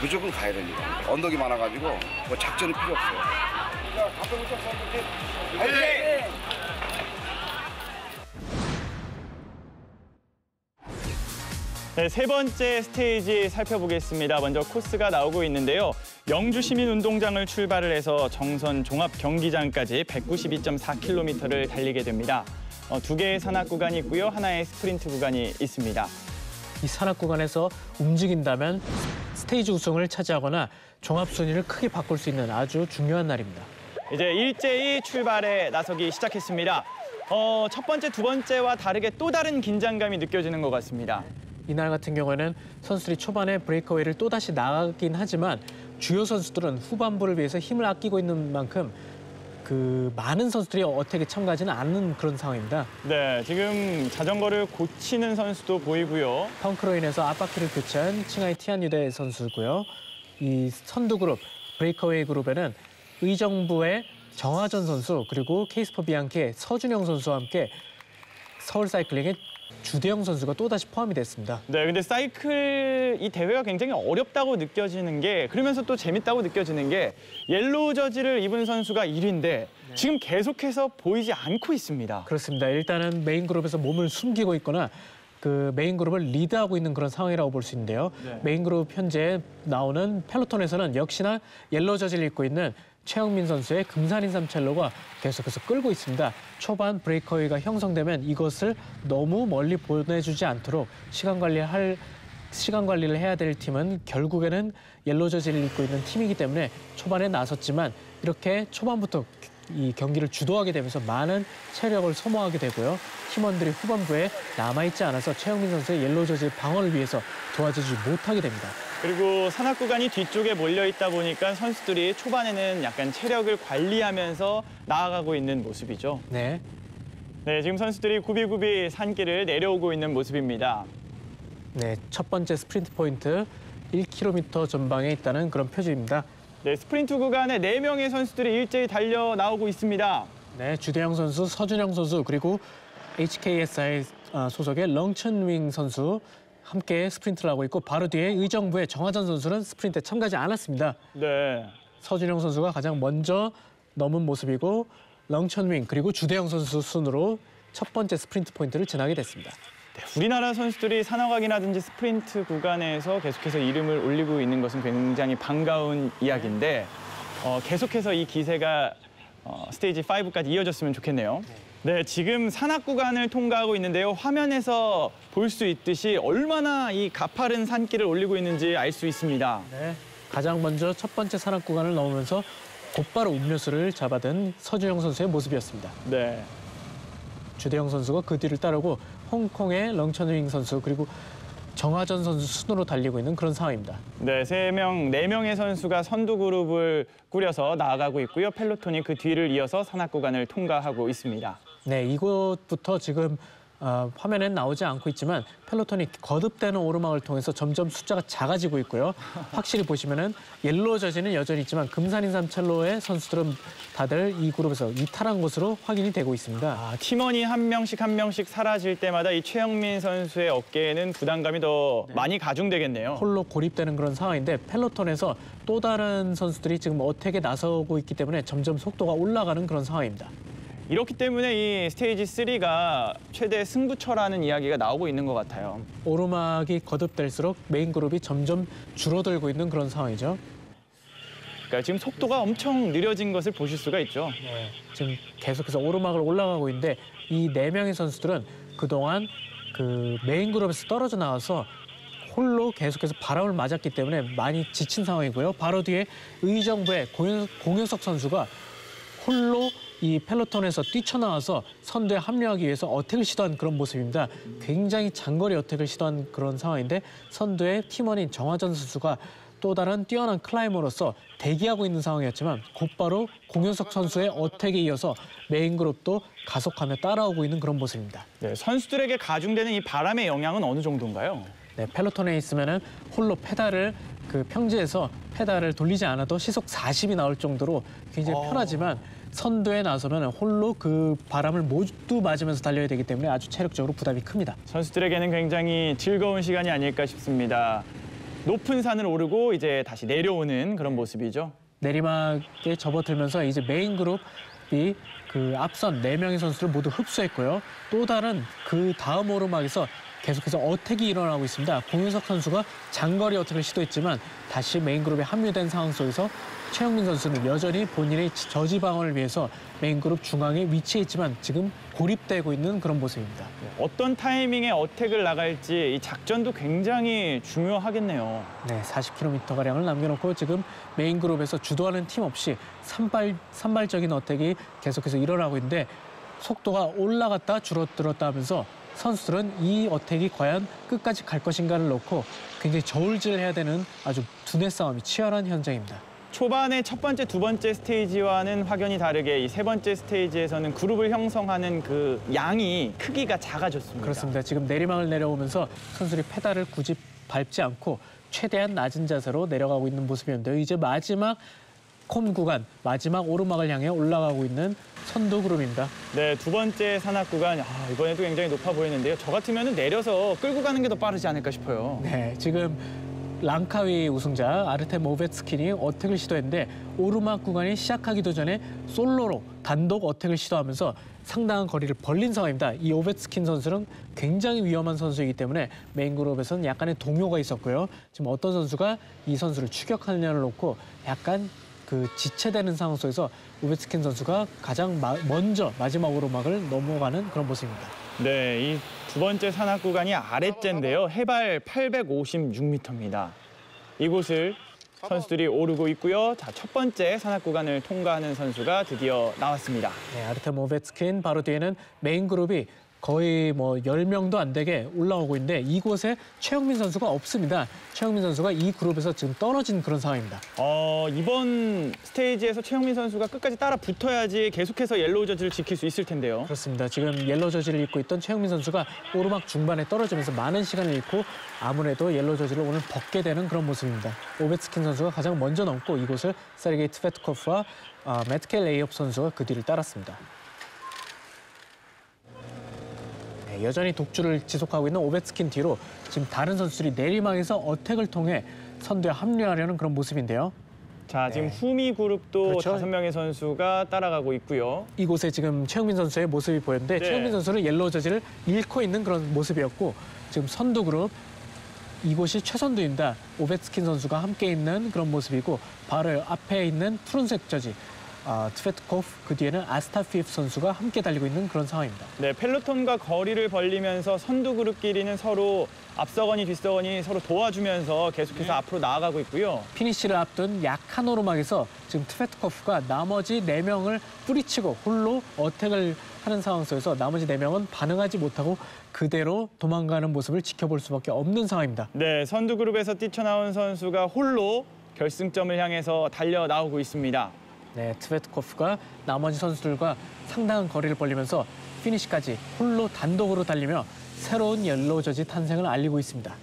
[SPEAKER 7] 무조건 가야 됩니다. 언덕이 많아가지고 뭐 작전이 필요 없어요. 자, 갑자기 화
[SPEAKER 1] 네, 세 번째 스테이지 살펴보겠습니다. 먼저 코스가 나오고 있는데요. 영주 시민운동장을 출발을 해서 정선 종합 경기장까지 192.4km를 달리게 됩니다. 어, 두 개의 산악 구간이 있고요. 하나의 스프린트 구간이 있습니다.
[SPEAKER 2] 이 산악 구간에서 움직인다면 스테이지 우승을 차지하거나 종합 순위를 크게 바꿀 수 있는 아주 중요한 날입니다.
[SPEAKER 1] 이제 일제히 출발에 나서기 시작했습니다. 어, 첫 번째, 두 번째와 다르게 또 다른 긴장감이 느껴지는 것 같습니다.
[SPEAKER 2] 이날 같은 경우에는 선수들이 초반에 브레이크웨이를 또다시 나가긴 하지만 주요 선수들은 후반부를 위해서 힘을 아끼고 있는 만큼 그 많은 선수들이 어택에 참가하지는 않는 그런 상황입니다.
[SPEAKER 1] 네, 지금 자전거를 고치는 선수도 보이고요.
[SPEAKER 2] 펑크로 인해서 앞바퀴를 교체한 칭하이 티안유대 선수고요. 이 선두 그룹 breakaway 그룹에는 의정부의 정하전 선수 그리고 KSPO 비앙키의 서준영 선수와 함께 서울 사이클링의 주대영 선수가 또다시 포함이 됐습니다.
[SPEAKER 1] 네, 근데 사이클 이 대회가 굉장히 어렵다고 느껴지는 게 그러면서 또 재밌다고 느껴지는 게 yellow jersey를 입은 선수가 1위인데 지금 계속해서 보이지 않고 있습니다.
[SPEAKER 2] 그렇습니다. 일단은 메인 그룹에서 몸을 숨기고 있거나 그 메인 그룹을 리드하고 있는 그런 상황이라고 볼 수 있는데요.
[SPEAKER 1] 네.
[SPEAKER 2] 메인 그룹 현재 나오는 peloton에서는 역시나 옐로 저지를 입고 있는 최영민 선수의 금산인 삼첼로가 계속해서 끌고 있습니다. 초반 브레이커웨이가 형성되면 이것을 너무 멀리 보내주지 않도록 시간 관리할 시간 관리를 해야 될 팀은 결국에는 옐로 저지를 입고 있는 팀이기 때문에 초반에 나섰지만 이렇게 초반부터 이 경기를 주도하게 되면서 많은 체력을 소모하게 되고요. 팀원들이 후반부에 남아있지 않아서 최영민 선수의 옐로 저지 방어를 위해서 도와주지 못하게 됩니다.
[SPEAKER 1] 그리고 산악 구간이 뒤쪽에 몰려 있다 보니까 선수들이 초반에는 약간 체력을 관리하면서 나아가고 있는 모습이죠.
[SPEAKER 2] 네.
[SPEAKER 1] 네, 지금 선수들이 굽이굽이 산길을 내려오고 있는 모습입니다.
[SPEAKER 2] 네, 첫 번째 스프린트 포인트 1km 전방에 있다는 그런 표지입니다.
[SPEAKER 1] 네, 스프린트 구간에 네명의 선수들이 일제히 달려 나오고 있습니다.
[SPEAKER 2] 네, 주대영 선수, 서준영 선수 그리고 HKSI 어, 소속의 렁천윙 선수 함께 스프린트를 하고 있고 바로 뒤에 의정부의 정하전 선수는 스프린트에 참가하지 않았습니다.
[SPEAKER 1] 네.
[SPEAKER 2] 서준영 선수가 가장 먼저 넘은 모습이고 렁천윙 그리고 주대영 선수 순으로 첫 번째 스프린트 포인트를 지나게 됐습니다.
[SPEAKER 1] 네, 우리나라 선수들이 산악왕이라든지 스프린트 구간에서 계속해서 이름을 올리고 있는 것은 굉장히 반가운 이야기인데 어, 계속해서 이 기세가 어, 스테이지 5까지 이어졌으면 좋겠네요. 네, 지금 산악 구간을 통과하고 있는데요. 화면에서 볼 수 있듯이 얼마나 이 가파른 산길을 올리고 있는지 알 수 있습니다.
[SPEAKER 2] 네, 가장 먼저 첫 번째 산악 구간을 넘으면서 곧바로 음료수를 잡아든 서준영 선수의 모습이었습니다.
[SPEAKER 1] 네.
[SPEAKER 2] 주대영 선수가 그 뒤를 따르고 홍콩의 렁천윙 선수 그리고 정하전 선수 순으로 달리고 있는 그런 상황입니다.
[SPEAKER 1] 네, 세 명, 네 명의 선수가 선두 그룹을 꾸려서 나아가고 있고요. 펠로톤이 그 뒤를 이어서 산악 구간을 통과하고 있습니다.
[SPEAKER 2] 네, 이곳부터 지금 어, 화면엔 나오지 않고 있지만 peloton이 거듭되는 오르막을 통해서 점점 숫자가 작아지고 있고요. 확실히 보시면은 yellow jersey는 여전히 있지만 금산인삼 첼로의 선수들은 다들 이 그룹에서 이탈한 것으로 확인이 되고 있습니다.
[SPEAKER 1] 아, 팀원이 한 명씩 한 명씩 사라질 때마다 이 최형민 선수의 어깨에는 부담감이 더 많이 가중되겠네요.
[SPEAKER 2] 홀로 고립되는 그런 상황인데 peloton에서 또 다른 선수들이 지금 attack에 나서고 있기 때문에 점점 속도가 올라가는 그런 상황입니다.
[SPEAKER 1] 이렇기 때문에 이 스테이지 3가 최대 승부처라는 이야기가 나오고 있는 것 같아요.
[SPEAKER 2] 오르막이 거듭될수록 메인 그룹이 점점 줄어들고 있는 그런 상황이죠.
[SPEAKER 1] 그러니까 지금 속도가 엄청 느려진 것을 보실 수가 있죠.
[SPEAKER 2] 지금 계속해서 오르막을 올라가고 있는데 이 네 명의 선수들은 그동안 그 메인 그룹에서 떨어져 나와서 홀로 계속해서 바람을 맞았기 때문에 많이 지친 상황이고요. 바로 뒤에 의정부의 공효, 공효석 선수가 홀로 이 peloton에서 뛰쳐나와서 선두에 합류하기 위해서 attack을 시도한 그런 모습입니다. 굉장히 장거리 attack을 시도한 그런 상황인데 선두의 팀원인 정하전 선수가 또 다른 뛰어난 climber로서 대기하고 있는 상황이었지만 곧바로 공효석 선수의 attack에 이어서 메인 그룹도 가속하며 따라오고 있는 그런 모습입니다.
[SPEAKER 1] 네, 선수들에게 가중되는 이 바람의 영향은 어느 정도인가요?
[SPEAKER 2] 네, peloton에 있으면은 홀로 페달을 그 평지에서 페달을 돌리지 않아도 시속 40이 나올 정도로 굉장히
[SPEAKER 1] 어.
[SPEAKER 2] 편하지만 선두에 나서면 홀로 그 바람을 모두 맞으면서 달려야 되기 때문에 아주 체력적으로 부담이 큽니다.
[SPEAKER 1] 선수들에게는 굉장히 즐거운 시간이 아닐까 싶습니다. 높은 산을 오르고 이제 다시 내려오는 그런 모습이죠.
[SPEAKER 2] 내리막에 접어들면서 이제 메인 그룹이 그 앞선 네명의 선수를 모두 흡수했고요. 또 다른 그 다음 오르막에서 계속해서 attack이 일어나고 있습니다. 공효석 선수가 장거리 attack을 시도했지만 다시 메인 그룹에 합류된 상황 속에서 최형민 선수는 여전히 본인의 저지 방어를 위해서 메인 그룹 중앙에 위치해 있지만 지금 고립되고 있는 그런 모습입니다.
[SPEAKER 1] 어떤 타이밍에 attack을 나갈지 이 작전도 굉장히 중요하겠네요.
[SPEAKER 2] 네, 40km 가량을 남겨놓고 지금 메인 그룹에서 주도하는 팀 없이 산발 산발적인 attack이 계속해서 일어나고 있는데 속도가 올라갔다 줄어들었다 하면서 선수들은 이 어택이 과연 끝까지 갈 것인가를 놓고 굉장히 저울질해야 되는 아주 두뇌 싸움이 치열한 현장입니다.
[SPEAKER 1] 초반의 첫 번째, 두 번째 스테이지와는 확연히 다르게 이 세 번째 스테이지에서는 그룹을 형성하는 그 양이 크기가 작아졌습니다.
[SPEAKER 2] 그렇습니다. 지금 내리막을 내려오면서 선수들이 페달을 굳이 밟지 않고 최대한 낮은 자세로 내려가고 있는 모습이었는데요. 이제 마지막 KOM 구간, 마지막 오르막을 향해 올라가고 있는 선두 그룹입니다.
[SPEAKER 1] 네, 두 번째 산악 구간 아, 이번에도 굉장히 높아 보이는데요. 저 같으면 내려서 끌고 가는 게 더 빠르지 않을까 싶어요.
[SPEAKER 2] 네, 지금 랑카위 우승자 아르템 오베츠킨이 attack을 시도했는데 오르막 구간이 시작하기도 전에 솔로로 단독 attack을 시도하면서 상당한 거리를 벌린 상황입니다. 이 오베츠킨 선수는 굉장히 위험한 선수이기 때문에 메인 그룹에서는 약간의 동요가 있었고요. 지금 어떤 선수가 이 선수를 추격하느냐를 놓고 약간 그 지체되는 상황 속에서 오베츠킨 선수가 가장 마- 먼저 마지막 오르막을 넘어가는 그런 모습입니다.
[SPEAKER 1] 네, 이 두 번째 산악 구간이 아랫째인데요. 해발 856m입니다. 이곳을 선수들이 오르고 있고요. 자, 첫 번째 산악 구간을 통과하는 선수가 드디어 나왔습니다.
[SPEAKER 2] 네, 아르템 오베츠킨 바로 뒤에는 메인 그룹이 거의 뭐 10명도 안 되게 올라오고 있는데 이곳에 최형민 선수가 없습니다. 최형민 선수가 이 그룹에서 지금 떨어진 그런 상황입니다.
[SPEAKER 1] 어, 이번 스테이지에서 최형민 선수가 끝까지 따라 붙어야지 계속해서 yellow jersey를 지킬 수 있을 텐데요.
[SPEAKER 2] 그렇습니다. 지금 yellow jersey를 입고 있던 최형민 선수가 오르막 중반에 떨어지면서 많은 시간을 잃고 아무래도 yellow jersey를 오늘 벗게 되는 그런 모습입니다. 오베츠킨 선수가 가장 먼저 넘고 이곳을 세르게이 트베트코프와 아, 매트켈 레이업 선수가 그 뒤를 따랐습니다. 네, 여전히 독주를 지속하고 있는 오베츠킨 뒤로 지금 다른 선수들이 내리막에서 attack을 통해 선두에 합류하려는 그런 모습인데요.
[SPEAKER 1] 자, 지금
[SPEAKER 2] 네.
[SPEAKER 1] 후미 그룹도
[SPEAKER 2] 그렇죠.
[SPEAKER 1] 다섯 명의 선수가 따라가고 있고요.
[SPEAKER 2] 이곳에 지금 최형민 선수의 모습이 보였는데
[SPEAKER 1] 네.
[SPEAKER 2] 최형민 선수는 yellow jersey를 잃고 있는 그런 모습이었고 지금 선두 그룹 이곳이 최선두입니다. 오베츠킨 선수가 함께 있는 그런 모습이고 바로 앞에 있는 푸른색 저지 아, 트베트코프 그 뒤에는 아스타피프 선수가 함께 달리고 있는 그런 상황입니다.
[SPEAKER 1] 네, peloton과 거리를 벌리면서 선두 그룹끼리는 서로 앞서거니 뒤서거니 서로 도와주면서 계속해서 앞으로 나아가고 있고요.
[SPEAKER 2] 피니시를 앞둔 약한 오르막에서 지금 트베트코프가 나머지 네명을 뿌리치고 홀로 attack을 하는 상황 속에서 나머지 네명은 반응하지 못하고 그대로 도망가는 모습을 지켜볼 수밖에 없는 상황입니다.
[SPEAKER 1] 네, 선두 그룹에서 뛰쳐나온 선수가 홀로 결승점을 향해서 달려 나오고 있습니다.
[SPEAKER 2] 네, 트베트코프가 나머지 선수들과 상당한 거리를 벌리면서 피니시까지 홀로 단독으로 달리며 새로운 옐로우 저지 탄생을 알리고 있습니다.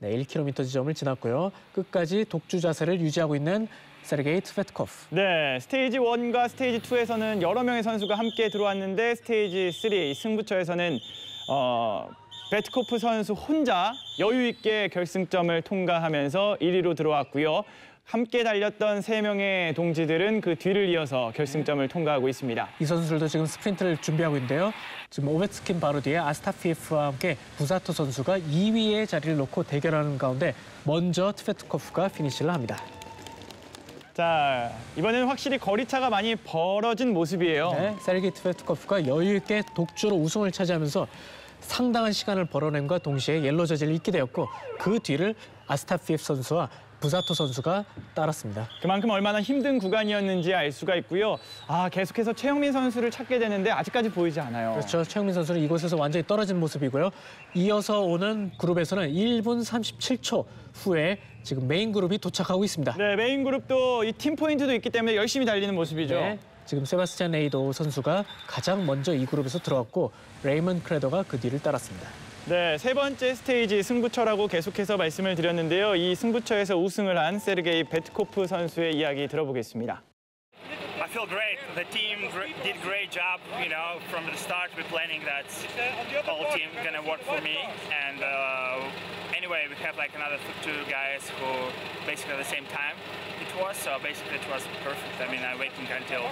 [SPEAKER 2] 네, 1km 지점을 지났고요. 끝까지 독주 자세를 유지하고 있는 세르게이 트베트코프.
[SPEAKER 1] 네, 스테이지 1과 스테이지 2에서는 여러 명의 선수가 함께 들어왔는데 스테이지 3 승부처에서는 어, 베트코프 선수 혼자 여유 있게 결승점을 통과하면서 1위로 들어왔고요. 함께 달렸던 세명의 동지들은 그 뒤를 이어서 결승점을 통과하고 있습니다.
[SPEAKER 2] 이 선수들도 지금 스프린트를 준비하고 있는데요. 지금 오베츠킨 바로 뒤에 아스타피에프와 함께 부사토 선수가 2위의 자리를 놓고 대결하는 가운데 먼저 트베트코프가 피니시를 합니다.
[SPEAKER 1] 자, 이번에는 확실히 거리차가 많이 벌어진 모습이에요.
[SPEAKER 2] 네, 세르게이 트베트코프가 여유 있게 독주로 우승을 차지하면서 상당한 시간을 벌어냄과 동시에 옐로 저지를 입게 되었고 그 뒤를 아스타피에프 선수와 부사토 선수가 따랐습니다.
[SPEAKER 1] 그만큼 얼마나 힘든 구간이었는지 알 수가 있고요. 아 계속해서 최영민 선수를 찾게 되는데 아직까지 보이지 않아요.
[SPEAKER 2] 그렇죠. 최영민 선수는 이곳에서 완전히 떨어진 모습이고요. 이어서 오는 그룹에서는 1분 37초 후에 지금 메인 그룹이 도착하고 있습니다.
[SPEAKER 1] 네 메인 그룹도 이 팀 포인트도 있기 때문에 열심히 달리는 모습이죠.
[SPEAKER 2] 네, 지금 세바스찬 레이도 선수가 가장 먼저 이 그룹에서 들어왔고 레이먼 크레더가 그 뒤를 따랐습니다.
[SPEAKER 1] 네, 세 번째 스테이지 승부처라고 계속해서 말씀을 드렸는데요. 이 승부처에서 우승을 한 세르게이 베트코프 선수의 이야기 들어보겠습니다.
[SPEAKER 8] I feel great. The team did great job. You know, from the start, we're planning that whole team gonna work for me. And uh, anyway, we have like another two guys who basically at the same time it was. So basically, it was perfect. I mean, I'm waiting until.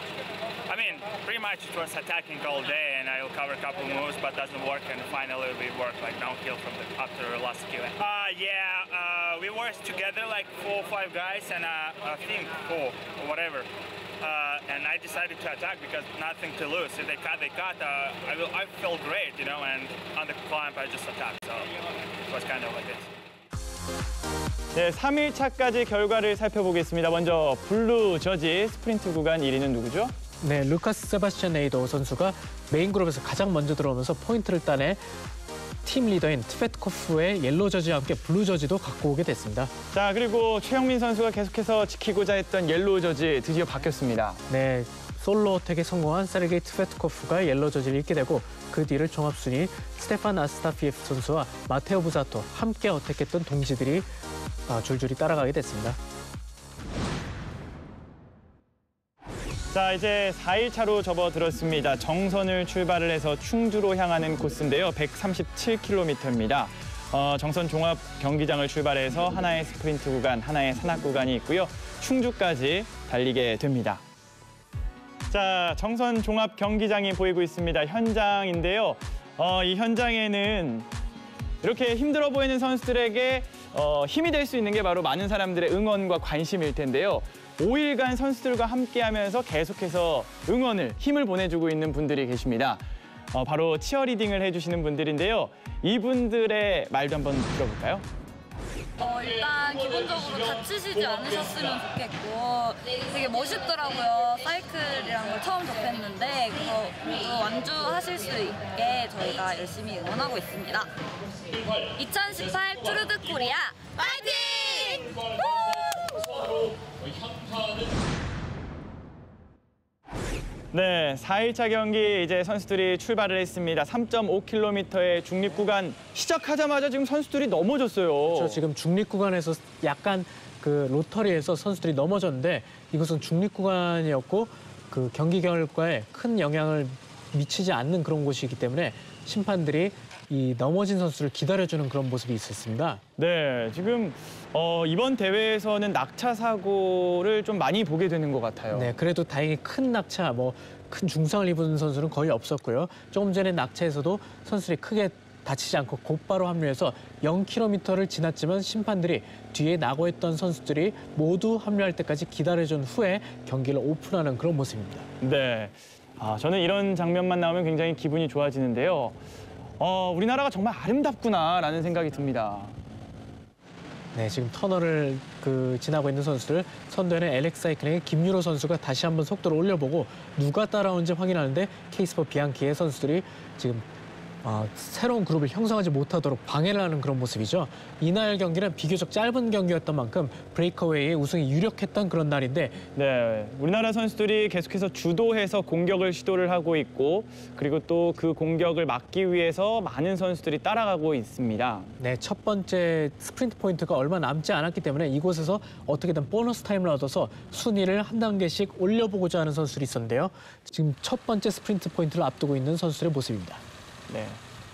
[SPEAKER 8] I mean, pretty much it was attacking all day, and I'll cover a couple moves, but doesn't work. And finally, we work like downhill from the after last kill. Uh, yeah, uh, we worked together like four or five guys, and uh, I think four or whatever. Uh, and I decided to attack because nothing to lose. If they cut, they cut. Uh, I, will, I felt great, you know, and on the climb I just attacked. So it was kind of like this.
[SPEAKER 1] 네, 3일 차까지 결과를 살펴보겠습니다. 먼저 블루 저지 스프린트 구간 1위는 누구죠?
[SPEAKER 2] 네, 루카스 세바스찬 레이도 선수가 메인 그룹에서 가장 먼저 들어오면서 포인트를 따내 팀 리더인 트베트코프의 옐로 저지와 함께 블루 저지도 갖고 오게 됐습니다.
[SPEAKER 1] 자, 그리고 최영민 선수가 계속해서 지키고자 했던 옐로우 저지 드디어 바뀌었습니다.
[SPEAKER 2] 네, 솔로 attack에 성공한 세르게이 트베트코프가 옐로 저지를 입게 되고 그 뒤를 종합순위 스테판 아스타피에프 선수와 마테오 부자토 함께 attack했던 동지들이 아, 줄줄이 따라가게 됐습니다.
[SPEAKER 1] 자, 이제 4일차로 접어들었습니다. 정선을 출발을 해서 충주로 향하는 코스인데요. 137km입니다. 어, 정선 종합 경기장을 출발해서 하나의 스프린트 구간, 하나의 산악 구간이 있고요. 충주까지 달리게 됩니다. 자, 정선 종합 경기장이 보이고 있습니다. 현장인데요. 어, 이 현장에는 이렇게 힘들어 보이는 선수들에게 어, 힘이 될 수 있는 게 바로 많은 사람들의 응원과 관심일 텐데요. 5일간 선수들과 함께하면서 계속해서 응원을 힘을 보내주고 있는 분들이 계십니다. 어, 바로 치어리딩을 해주시는 분들인데요. 이분들의 말도 한번 들어볼까요?
[SPEAKER 9] 어, 일단 기본적으로 다치시지 않으셨으면 좋겠고 되게 멋있더라고요. 사이클이란 걸 처음 접했는데 그거 완주하실 수 있게 저희가 열심히 응원하고 있습니다. 2018 투르 드 코리아 파이팅!
[SPEAKER 1] 네, 4일차 경기 이제 선수들이 출발을 했습니다. 3.5km의 중립 구간 시작하자마자 지금 선수들이 넘어졌어요.
[SPEAKER 2] 저 지금 중립 구간에서 약간 그 로터리에서 선수들이 넘어졌는데 이것은 중립 구간이었고 그 경기 결과에 큰 영향을 미치지 않는 그런 곳이기 때문에 심판들이 이 넘어진 선수를 기다려주는 그런 모습이 있었습니다.
[SPEAKER 1] 네, 지금 어, 이번 대회에서는 낙차 사고를 좀 많이 보게 되는 것 같아요.
[SPEAKER 2] 네, 그래도 다행히 큰 낙차, 뭐 큰 중상을 입은 선수는 거의 없었고요. 조금 전에 낙차에서도 선수들이 크게 다치지 않고 곧바로 합류해서 0km를 지났지만 심판들이 뒤에 낙오했던 선수들이 모두 합류할 때까지 기다려준 후에 경기를 오픈하는 그런 모습입니다.
[SPEAKER 1] 네. 아, 저는 이런 장면만 나오면 굉장히 기분이 좋아지는데요. 어, 우리나라가 정말 아름답구나라는 생각이 듭니다.
[SPEAKER 2] 네, 지금 터널을 그 지나고 있는 선수들 선두에는 엘렉 사이클링의 김유로 선수가 다시 한번 속도를 올려보고 누가 따라오는지 확인하는데 케이스퍼 비앙키의 선수들이 지금 어, 새로운 그룹을 형성하지 못하도록 방해를 하는 그런 모습이죠. 이날 경기는 비교적 짧은 경기였던 만큼 breakaway의 우승이 유력했던 그런 날인데
[SPEAKER 1] 네, 우리나라 선수들이 계속해서 주도해서 공격을 시도를 하고 있고 그리고 또 그 공격을 막기 위해서 많은 선수들이 따라가고 있습니다.
[SPEAKER 2] 네, 첫 번째 스프린트 포인트가 얼마 남지 않았기 때문에 이곳에서 어떻게든 보너스 타임을 얻어서 순위를 한 단계씩 올려보고자 하는 선수들이 있었는데요. 지금 첫 번째 스프린트 포인트를 앞두고 있는 선수들의 모습입니다.
[SPEAKER 1] 네.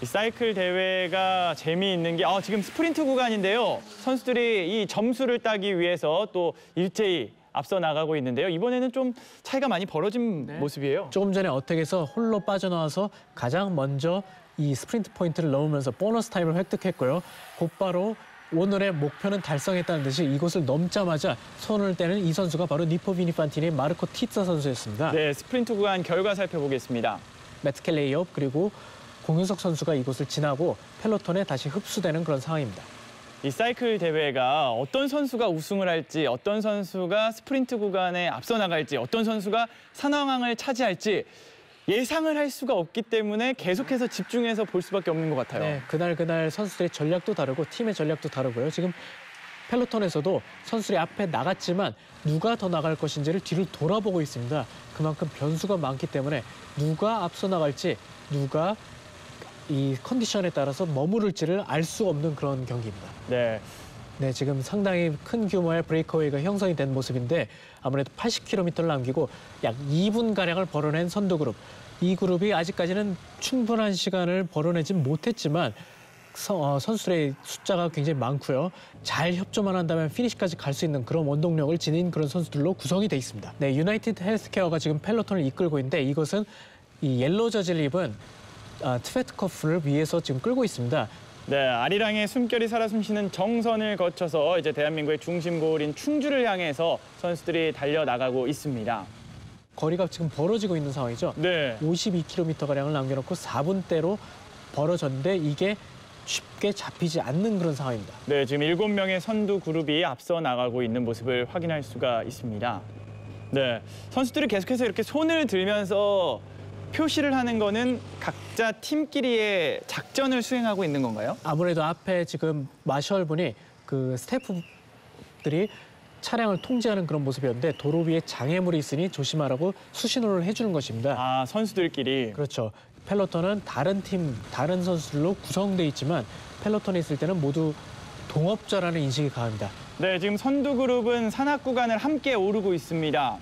[SPEAKER 1] 이 사이클 대회가 재미있는 게 아, 지금 스프린트 구간인데요. 선수들이 이 점수를 따기 위해서 또 일제히 앞서 나가고 있는데요. 이번에는 좀 차이가 많이 벌어진 모습이에요.
[SPEAKER 2] 조금 전에 attack에서 홀로 빠져나와서 가장 먼저 이 스프린트 포인트를 넣으면서 보너스 타임을 획득했고요. 곧바로 오늘의 목표는 달성했다는 듯이 이곳을 넘자마자 손을 떼는 이 선수가 바로 니포 비니판티니의 마르코 티차 선수였습니다.
[SPEAKER 1] 네, 스프린트 구간 결과 살펴보겠습니다.
[SPEAKER 2] 매트 켈 레이업 그리고 공윤석 선수가 이곳을 지나고 peloton에 다시 흡수되는 그런 상황입니다.
[SPEAKER 1] 이 사이클 대회가 어떤 선수가 우승을 할지, 어떤 선수가 스프린트 구간에 앞서 나갈지, 어떤 선수가 산왕왕을 차지할지 예상을 할 수가 없기 때문에 계속해서 집중해서 볼 수밖에 없는 것 같아요.
[SPEAKER 2] 네, 그날 그날 선수들의 전략도 다르고 팀의 전략도 다르고요. 지금 펠로톤에서도 선수들이 앞에 나갔지만 누가 더 나갈 것인지를 뒤를 돌아보고 있습니다. 그만큼 변수가 많기 때문에 누가 앞서 나갈지 누가 이 컨디션에 따라서 머무를지를 알 수 없는 그런 경기입니다.
[SPEAKER 1] 네.
[SPEAKER 2] 네, 지금 상당히 큰 규모의 breakaway가 형성이 된 모습인데 아무래도 80km를 남기고 약 2분 가량을 벌어낸 선두 그룹. 이 그룹이 아직까지는 충분한 시간을 벌어내진 못했지만 서- 어, 선수들의 숫자가 굉장히 많고요. 잘 협조만 한다면 피니시까지 갈 수 있는 그런 원동력을 지닌 그런 선수들로 구성이 돼 있습니다. 네, 유나이티드 헬스케어가 지금 peloton을 이끌고 있는데 이것은 이 옐로 저지를 입은 아, 트베트커프를 위해서 지금 끌고 있습니다.
[SPEAKER 1] 네, 아리랑의 숨결이 살아 숨쉬는 정선을 거쳐서 이제 대한민국의 중심 고을인 충주를 향해서 선수들이 달려 나가고 있습니다.
[SPEAKER 2] 거리가 지금 벌어지고 있는 상황이죠.
[SPEAKER 1] 네.
[SPEAKER 2] 52km 가량을 남겨놓고 4분대로 벌어졌는데 이게 쉽게 잡히지 않는 그런 상황입니다.
[SPEAKER 1] 네, 지금 일곱 명의 선두 그룹이 앞서 나가고 있는 모습을 확인할 수가 있습니다. 네, 선수들이 계속해서 이렇게 손을 들면서 표시를 하는 거는 각자 팀끼리의 작전을 수행하고 있는 건가요?
[SPEAKER 2] 아무래도 앞에 지금 마셜 분이 그 스태프들이 차량을 통제하는 그런 모습이었는데 도로 위에 장애물이 있으니 조심하라고 수신호를 해주는 것입니다.
[SPEAKER 1] 아, 선수들끼리.
[SPEAKER 2] 그렇죠. 펠로톤은 다른 팀, 다른 선수들로 구성돼 있지만 펠로톤에 있을 때는 모두 동업자라는 인식이 강합니다.
[SPEAKER 1] 네, 지금 선두 그룹은 산악 구간을 함께 오르고 있습니다.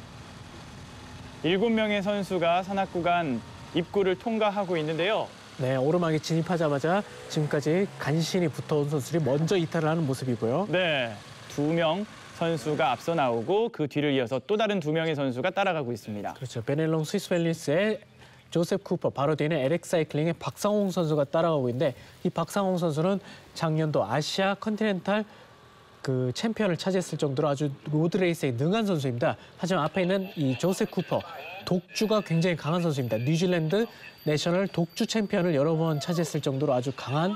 [SPEAKER 1] 일곱 명의 선수가 산악 구간 입구를 통과하고 있는데요.
[SPEAKER 2] 네, 오르막에 진입하자마자 지금까지 간신히 붙어온 선수들이 먼저 이탈을 하는 모습이고요.
[SPEAKER 1] 네, 두 명 선수가 앞서 나오고 그 뒤를 이어서 또 다른 두 명의 선수가 따라가고 있습니다.
[SPEAKER 2] 그렇죠. 베넬롱 스위스밸리스의 조셉 쿠퍼, 바로 뒤에는 에렉 사이클링의 박상홍 선수가 따라가고 있는데 이 박상홍 선수는 작년도 아시아 continental 그 챔피언을 차지했을 정도로 아주 로드레이스에 능한 선수입니다. 하지만 앞에 있는 이 조셉 쿠퍼, 독주가 굉장히 강한 선수입니다. 뉴질랜드 national 독주 챔피언을 여러 번 차지했을 정도로 아주 강한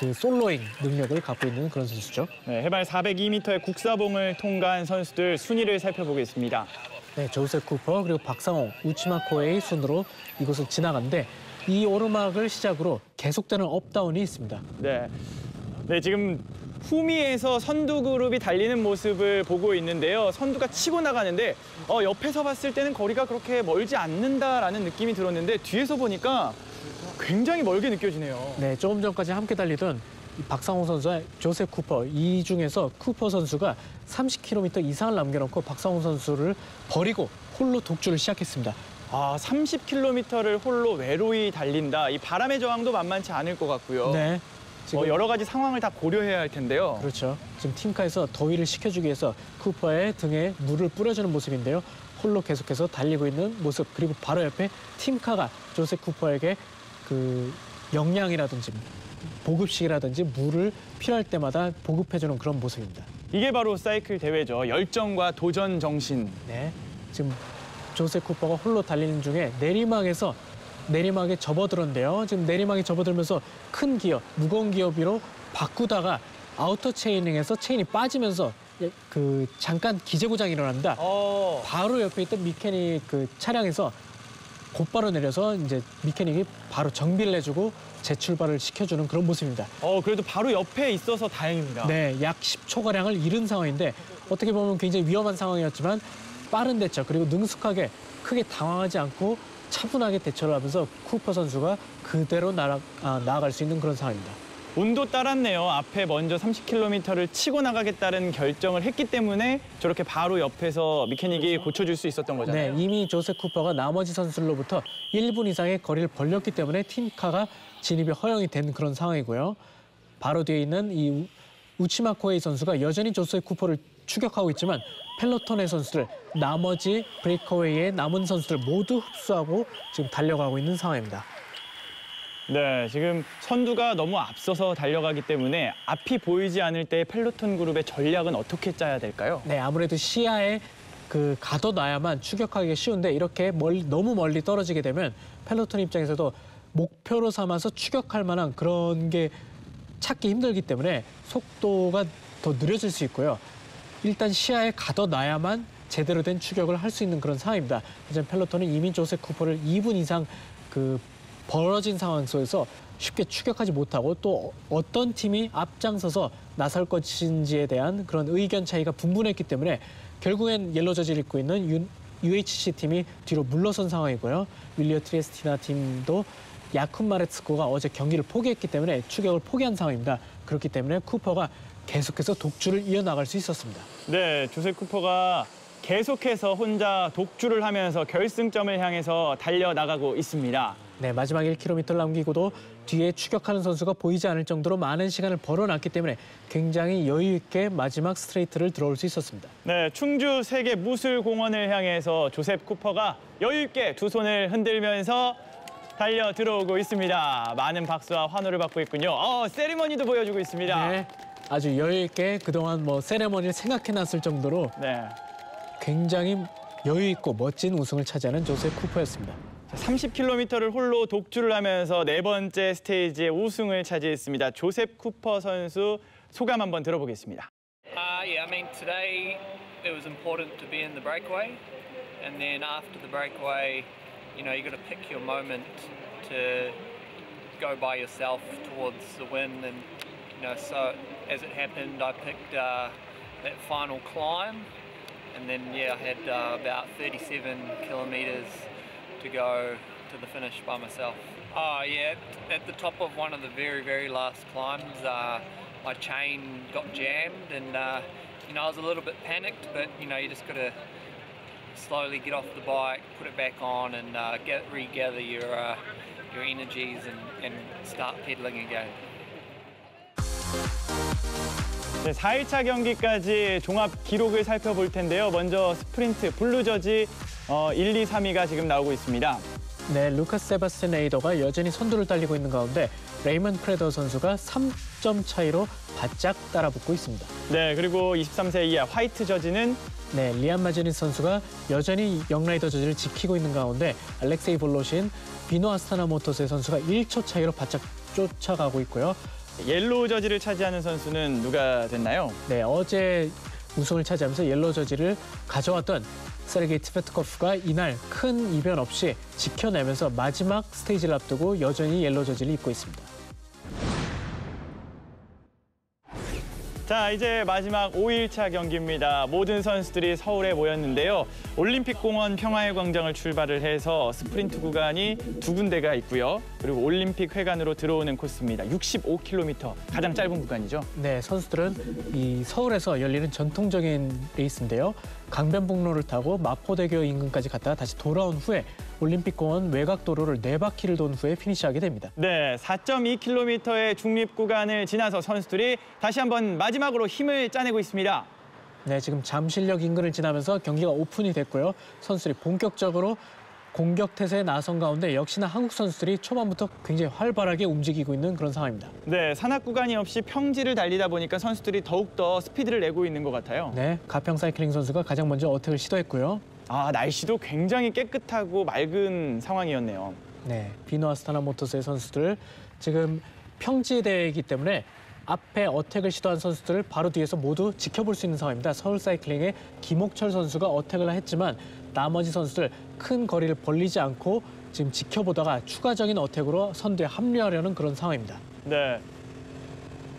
[SPEAKER 2] 그 soloing 능력을 갖고 있는 그런 선수죠.
[SPEAKER 1] 네, 해발 402m의 국사봉을 통과한 선수들 순위를 살펴보겠습니다.
[SPEAKER 2] 네, 조셉 쿠퍼 그리고 박상홍, 우치마 코에이 순으로 이곳을 지나갔는데 이 오르막을 시작으로 계속되는 up-down이 있습니다.
[SPEAKER 1] 네, 네 지금 후미에서 선두 그룹이 달리는 모습을 보고 있는데요. 선두가 치고 나가는데 어, 옆에서 봤을 때는 거리가 그렇게 멀지 않는다라는 느낌이 들었는데 뒤에서 보니까 굉장히 멀게 느껴지네요.
[SPEAKER 2] 네, 조금 전까지 함께 달리던 이 박상홍 선수와 조셉 쿠퍼 이 중에서 쿠퍼 선수가 30km 이상을 남겨놓고 박상홍 선수를 버리고 홀로 독주를 시작했습니다.
[SPEAKER 1] 아, 30km를 홀로 외로이 달린다. 이 바람의 저항도 만만치 않을 것 같고요.
[SPEAKER 2] 네, 지금
[SPEAKER 1] 어, 여러 가지 상황을 다 고려해야 할 텐데요.
[SPEAKER 2] 그렇죠. 지금 팀카에서 더위를 식혀주기 위해서 쿠퍼의 등에 물을 뿌려주는 모습인데요. 홀로 계속해서 달리고 있는 모습 그리고 바로 옆에 팀카가 조셉 쿠퍼에게 그 영양이라든지 보급식이라든지 물을 필요할 때마다 보급해주는 그런 모습입니다.
[SPEAKER 1] 이게 바로 사이클 대회죠. 열정과 도전 정신.
[SPEAKER 2] 네, 지금 조셉 쿠퍼가 홀로 달리는 중에 내리막에서 내리막에 접어들었는데요. 지금 내리막에 접어들면서 큰 기어, 무거운 기어 위로 바꾸다가 outer chainring에서 체인이 빠지면서 예, 그 잠깐 기재 고장이 일어납니다.
[SPEAKER 1] 어,
[SPEAKER 2] 바로 옆에 있던 mechanic 그 차량에서 곧바로 내려서 이제 미케닉이 바로 정비를 해주고 재출발을 시켜주는 그런 모습입니다.
[SPEAKER 1] 어 그래도 바로 옆에 있어서 다행입니다.
[SPEAKER 2] 네, 약 10초 가량을 잃은 상황인데 어떻게 보면 굉장히 위험한 상황이었지만 빠른 대처 그리고 능숙하게 크게 당황하지 않고 차분하게 대처를 하면서 쿠퍼 선수가 그대로 날아, 아, 나아갈 수 있는 그런 상황입니다.
[SPEAKER 1] 운도 따랐네요. 앞에 먼저 30km를 치고 나가겠다는 결정을 했기 때문에 저렇게 바로 옆에서 미케닉이 고쳐줄 수 있었던
[SPEAKER 2] 네,
[SPEAKER 1] 거잖아요.
[SPEAKER 2] 이미 조셉 쿠퍼가 나머지 선수들로부터 1분 이상의 거리를 벌렸기 때문에 팀카가 진입이 허용이 된 그런 상황이고요. 바로 뒤에 있는 이 우- 우치마 코헤이 선수가 여전히 조셉 쿠퍼를 추격하고 있지만 peloton의 선수들, 나머지 breakaway의 남은 선수들 모두 흡수하고 지금 달려가고 있는 상황입니다.
[SPEAKER 1] 네, 지금 선두가 너무 앞서서 달려가기 때문에 앞이 보이지 않을 때 peloton 그룹의 전략은 어떻게 짜야 될까요?
[SPEAKER 2] 네, 아무래도 시야에 그 가둬놔야만 추격하기가 쉬운데 이렇게 멀리, 너무 멀리 떨어지게 되면 peloton 입장에서도 목표로 삼아서 추격할 만한 그런 게 찾기 힘들기 때문에 속도가 더 느려질 수 있고요. 일단 시야에 가둬놔야만 제대로 된 추격을 할 수 있는 그런 상황입니다. 하지만 peloton은 이미 조셉 쿠퍼를 2분 이상 그 벌어진 상황 속에서 쉽게 추격하지 못하고 또 어떤 팀이 앞장서서 나설 것인지에 대한 그런 의견 차이가 분분했기 때문에 결국엔 yellow jersey를 입고 있는 유, UHC 팀이 뒤로 물러선 상황이고요. 윌리어 트리에스티나 팀도 야쿱 마레츠코가 어제 경기를 포기했기 때문에 추격을 포기한 상황입니다. 그렇기 때문에 쿠퍼가 계속해서 독주를 이어나갈 수 있었습니다.
[SPEAKER 1] 네, 조셉 쿠퍼가 계속해서 혼자 독주를 하면서 결승점을 향해서 달려나가고 있습니다.
[SPEAKER 2] 네, 마지막 1km를 남기고도 뒤에 추격하는 선수가 보이지 않을 정도로 많은 시간을 벌어놨기 때문에 굉장히 여유 있게 마지막 스트레이트를 들어올 수 있었습니다.
[SPEAKER 1] 네, 충주 세계 무술공원을 향해서 조셉 쿠퍼가 여유 있게 두 손을 흔들면서 달려 들어오고 있습니다. 많은 박수와 환호를 받고 있군요. 어, 세리머니도 보여주고 있습니다.
[SPEAKER 2] 네, 아주 여유 있게 그동안 뭐 세레머니를 생각해놨을 정도로
[SPEAKER 1] 네.
[SPEAKER 2] 굉장히 여유 있고 멋진 우승을 차지하는 조셉 쿠퍼였습니다.
[SPEAKER 1] 30km를 홀로 독주를 하면서 네 번째 스테이지의 우승을 차지했습니다. 조셉 쿠퍼 선수 소감 한번 들어보겠습니다.
[SPEAKER 10] Uh, yeah, I mean, today it was important to be in the breakaway. And then after the breakaway, you know, you got to pick your moment to go by yourself towards the win. And, you know, so as it happened, I picked uh, that final climb. And then, yeah, I had uh, about 37 kilometres to go to the finish by myself. Oh, yeah, at the top of one of the very, very last climbs, uh, my chain got jammed and, uh, you know, I was a little bit panicked, but, you know, you just got to slowly get off the bike, put it back on and uh, get, regather your, uh, your energies and, and start pedaling again.
[SPEAKER 1] 네, 4일차 경기까지 종합 기록을 살펴볼 텐데요. 먼저 스프린트 블루저지 어, 1, 2, 3위가 지금 나오고 있습니다.
[SPEAKER 2] 네, 루카스 세바스틴 에이도가 여전히 선두를 달리고 있는 가운데 레이먼 크레더 선수가 3점 차이로 바짝 따라붙고 있습니다.
[SPEAKER 1] 네, 그리고 23세 이하 white jersey는
[SPEAKER 2] 네, 리안 마제니 선수가 여전히 young rider jersey를 지키고 있는 가운데 알렉세이 볼로신, 비노 아스타나 모터스의 선수가 1초 차이로 바짝 쫓아가고 있고요.
[SPEAKER 1] yellow jersey를 차지하는 선수는 누가 됐나요?
[SPEAKER 2] 네, 어제 우승을 차지하면서 옐로 저지를 가져왔던 세르게이 티페트코프가 이날 큰 이변 없이 지켜내면서 마지막 스테이지를 앞두고 여전히 옐로 저지를 입고 있습니다.
[SPEAKER 1] 자, 이제 마지막 5일차 경기입니다. 모든 선수들이 서울에 모였는데요. 올림픽공원 평화의 광장을 출발을 해서 스프린트 구간이 두 군데가 있고요. 그리고 올림픽 회관으로 들어오는 코스입니다. 65km, 가장 짧은 구간이죠.
[SPEAKER 2] 네, 선수들은 이 서울에서 열리는 전통적인 레이스인데요. 강변북로를 타고 마포대교 인근까지 갔다가 다시 돌아온 후에 올림픽공원 외곽 도로를 네 바퀴를 돈 후에 피니시하게 됩니다.
[SPEAKER 1] 네, 4.2km의 중립 구간을 지나서 선수들이 다시 한번 마지막으로 힘을 짜내고 있습니다.
[SPEAKER 2] 네, 지금 잠실역 인근을 지나면서 경기가 오픈이 됐고요. 선수들이 본격적으로 공격 태세에 나선 가운데 역시나 한국 선수들이 초반부터 굉장히 활발하게 움직이고 있는 그런 상황입니다.
[SPEAKER 1] 네, 산악 구간이 없이 평지를 달리다 보니까 선수들이 더욱더 스피드를 내고 있는 것 같아요.
[SPEAKER 2] 네, 가평 사이클링 선수가 가장 먼저 어택을 시도했고요.
[SPEAKER 1] 아, 날씨도 굉장히 깨끗하고 맑은 상황이었네요.
[SPEAKER 2] 네, 비노 아스타나 모터스의 선수들 지금 평지 대회이기 때문에 앞에 어택을 시도한 선수들을 바로 뒤에서 모두 지켜볼 수 있는 상황입니다. 서울 사이클링의 김옥철 선수가 어택을 했지만 나머지 선수들 큰 거리를 벌리지 않고 지금 지켜보다가 추가적인 어택으로 선두에 합류하려는 그런 상황입니다.
[SPEAKER 1] 네.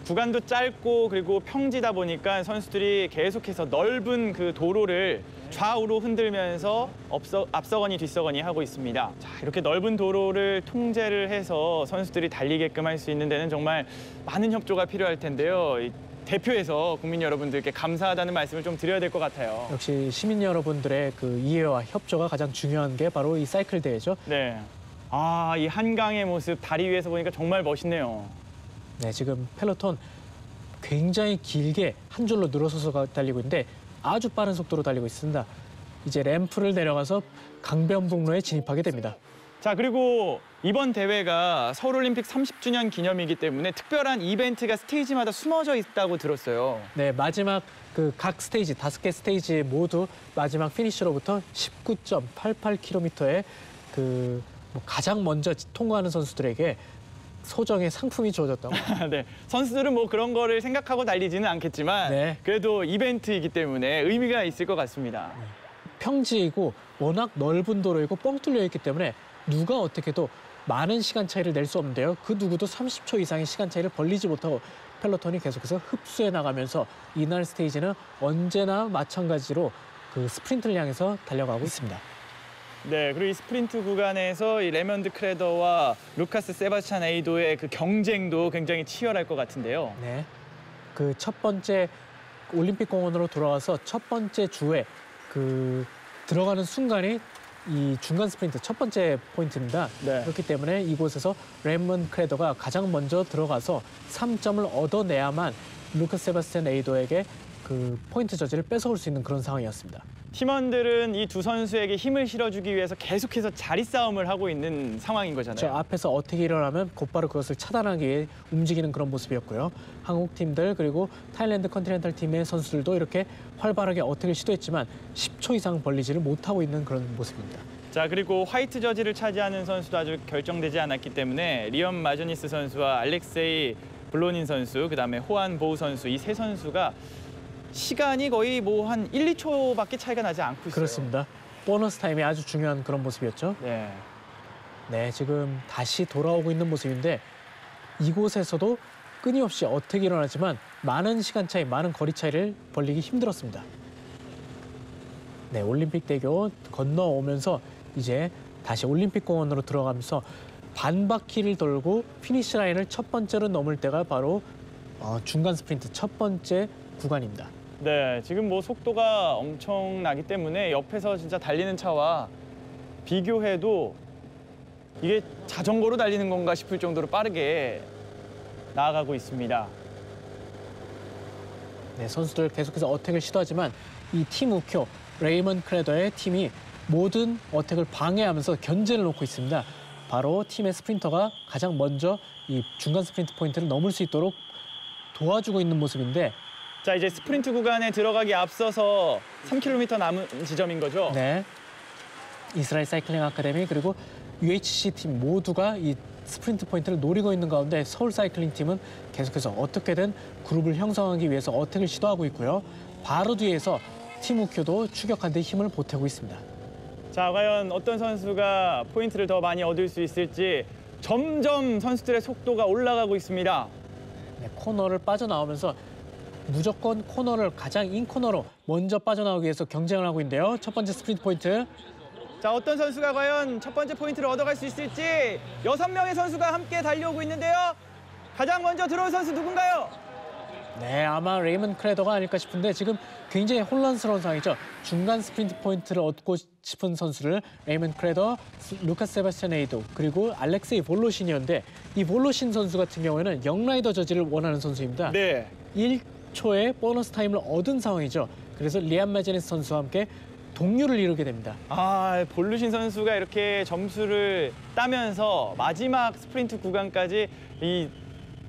[SPEAKER 1] 구간도 짧고 그리고 평지다 보니까 선수들이 계속해서 넓은 그 도로를 좌우로 흔들면서 앞서, 앞서거니 뒤서거니 하고 있습니다. 자, 이렇게 넓은 도로를 통제를 해서 선수들이 달리게끔 할 수 있는 데는 정말 많은 협조가 필요할 텐데요. 이 대표에서 국민 여러분들께 감사하다는 말씀을 좀 드려야 될 것 같아요.
[SPEAKER 2] 역시 시민 여러분들의 그 이해와 협조가 가장 중요한 게 바로 이 사이클 대회죠.
[SPEAKER 1] 네. 아, 이 한강의 모습 다리 위에서 보니까 정말 멋있네요.
[SPEAKER 2] 네, 지금 peloton 굉장히 길게 한 줄로 늘어서서 가- 달리고 있는데 아주 빠른 속도로 달리고 있습니다. 이제 램프를 내려가서 강변북로에 진입하게 됩니다.
[SPEAKER 1] 자, 그리고 이번 대회가 서울올림픽 30주년 기념이기 때문에 특별한 이벤트가 스테이지마다 숨어져 있다고 들었어요.
[SPEAKER 2] 네, 마지막 그 각 스테이지, 다섯 개 스테이지 모두 마지막 피니시로부터 19.88km의 그뭐 가장 먼저 통과하는 선수들에게 소정의 상품이 주어졌다고. [laughs]
[SPEAKER 1] 네, 선수들은 뭐 그런 거를 생각하고 달리지는 않겠지만
[SPEAKER 2] 네.
[SPEAKER 1] 그래도 이벤트이기 때문에 의미가 있을 것 같습니다.
[SPEAKER 2] 평지이고 워낙 넓은 도로이고 뻥 뚫려 있기 때문에 누가 어떻게도 많은 시간 차이를 낼 수 없는데요. 그 누구도 30초 이상의 시간 차이를 벌리지 못하고 peloton이 계속해서 흡수해 나가면서 이날 스테이지는 언제나 마찬가지로 그 스프린트를 향해서 달려가고 있습니다.
[SPEAKER 1] 네, 그리고 이 스프린트 구간에서 이 레이먼 크레더와 루카스 세바스찬 에이도의 그 경쟁도 굉장히 치열할 것 같은데요.
[SPEAKER 2] 네. 그 첫 번째 올림픽 공원으로 돌아와서 첫 번째 주에 그 들어가는 순간이 이 중간 스프린트 첫 번째 포인트입니다.
[SPEAKER 1] 네.
[SPEAKER 2] 그렇기 때문에 이곳에서 레이먼 크레더가 가장 먼저 들어가서 3점을 얻어내야만 루카스 세바스찬 에이도에게 그 point jersey를 뺏어올 수 있는 그런 상황이었습니다.
[SPEAKER 1] 팀원들은 이 두 선수에게 힘을 실어주기 위해서 계속해서 자리 싸움을 하고 있는 상황인 거잖아요.
[SPEAKER 2] 저 앞에서 attack이 일어나면 곧바로 그것을 차단하기 위해 움직이는 그런 모습이었고요. 한국 팀들 그리고 타일랜드 컨티넨탈 팀의 선수들도 이렇게 활발하게 attack을 시도했지만 10초 이상 벌리지를 못하고 있는 그런 모습입니다.
[SPEAKER 1] 자 그리고 화이트 저지를 차지하는 선수도 아직 결정되지 않았기 때문에 리엄 마저니스 선수와 알렉세이 블로닌 선수 그다음에 호안 보우 선수 이 세 선수가 시간이 거의 뭐 한 1, 2초밖에 차이가 나지 않고 있어요.
[SPEAKER 2] 그렇습니다. 보너스 타임이 아주 중요한 그런 모습이었죠.
[SPEAKER 1] 네.
[SPEAKER 2] 네, 지금 다시 돌아오고 있는 모습인데 이곳에서도 끊임없이 어택이 일어나지만 많은 시간 차이, 많은 거리 차이를 벌리기 힘들었습니다. 네, 올림픽 대교 건너오면서 이제 다시 올림픽 공원으로 들어가면서 반 바퀴를 돌고 피니시 라인을 첫 번째로 넘을 때가 바로 어, 중간 스프린트 첫 번째 구간입니다.
[SPEAKER 1] 네, 지금 뭐 속도가 엄청나기 때문에 옆에서 진짜 달리는 차와 비교해도 이게 자전거로 달리는 건가 싶을 정도로 빠르게 나아가고 있습니다.
[SPEAKER 2] 네, 선수들 계속해서 attack을 시도하지만 이 팀 우쿄 레이먼 크레더의 팀이 모든 attack을 방해하면서 견제를 놓고 있습니다. 바로 팀의 스프린터가 가장 먼저 이 중간 스프린트 포인트를 넘을 수 있도록 도와주고 있는 모습인데
[SPEAKER 1] 자, 이제 스프린트 구간에 들어가기 앞서서 3km 남은 지점인 거죠?
[SPEAKER 2] 네. 이스라엘 사이클링 아카데미 그리고 UHC 팀 모두가 이 스프린트 포인트를 노리고 있는 가운데 서울 사이클링 팀은 계속해서 어떻게든 그룹을 형성하기 위해서 attack을 시도하고 있고요. 바로 뒤에서 팀 우쿄도 추격하는 데 힘을 보태고 있습니다.
[SPEAKER 1] 자, 과연 어떤 선수가 포인트를 더 많이 얻을 수 있을지 점점 선수들의 속도가 올라가고 있습니다.
[SPEAKER 2] 네, 코너를 빠져나오면서 무조건 코너를 가장 in 코너로 먼저 빠져나오기 위해서 경쟁을 하고 있는데요. 첫 번째 스프린트 포인트.
[SPEAKER 1] 자, 어떤 선수가 과연 첫 번째 포인트를 얻어갈 수 있을지 여섯 명의 선수가 함께 달려오고 있는데요. 가장 먼저 들어온 선수 누군가요?
[SPEAKER 2] 네, 아마 레이먼 크레더가 아닐까 싶은데 지금 굉장히 혼란스러운 상황이죠. 중간 스프린트 포인트를 얻고 싶은 선수를 레이먼 크레더, 루카스 세바스찬 에이도 그리고 알렉세이 볼로신이었는데 이 볼로신 선수 같은 경우에는 young rider jersey를 원하는 선수입니다.
[SPEAKER 1] 네.
[SPEAKER 2] 1 초의 보너스 타임을 얻은 상황이죠. 그래서 리안 마제네스 선수와 함께 동률을 이루게 됩니다.
[SPEAKER 1] 아, 볼루신 선수가 이렇게 점수를 따면서 마지막 스프린트 구간까지 이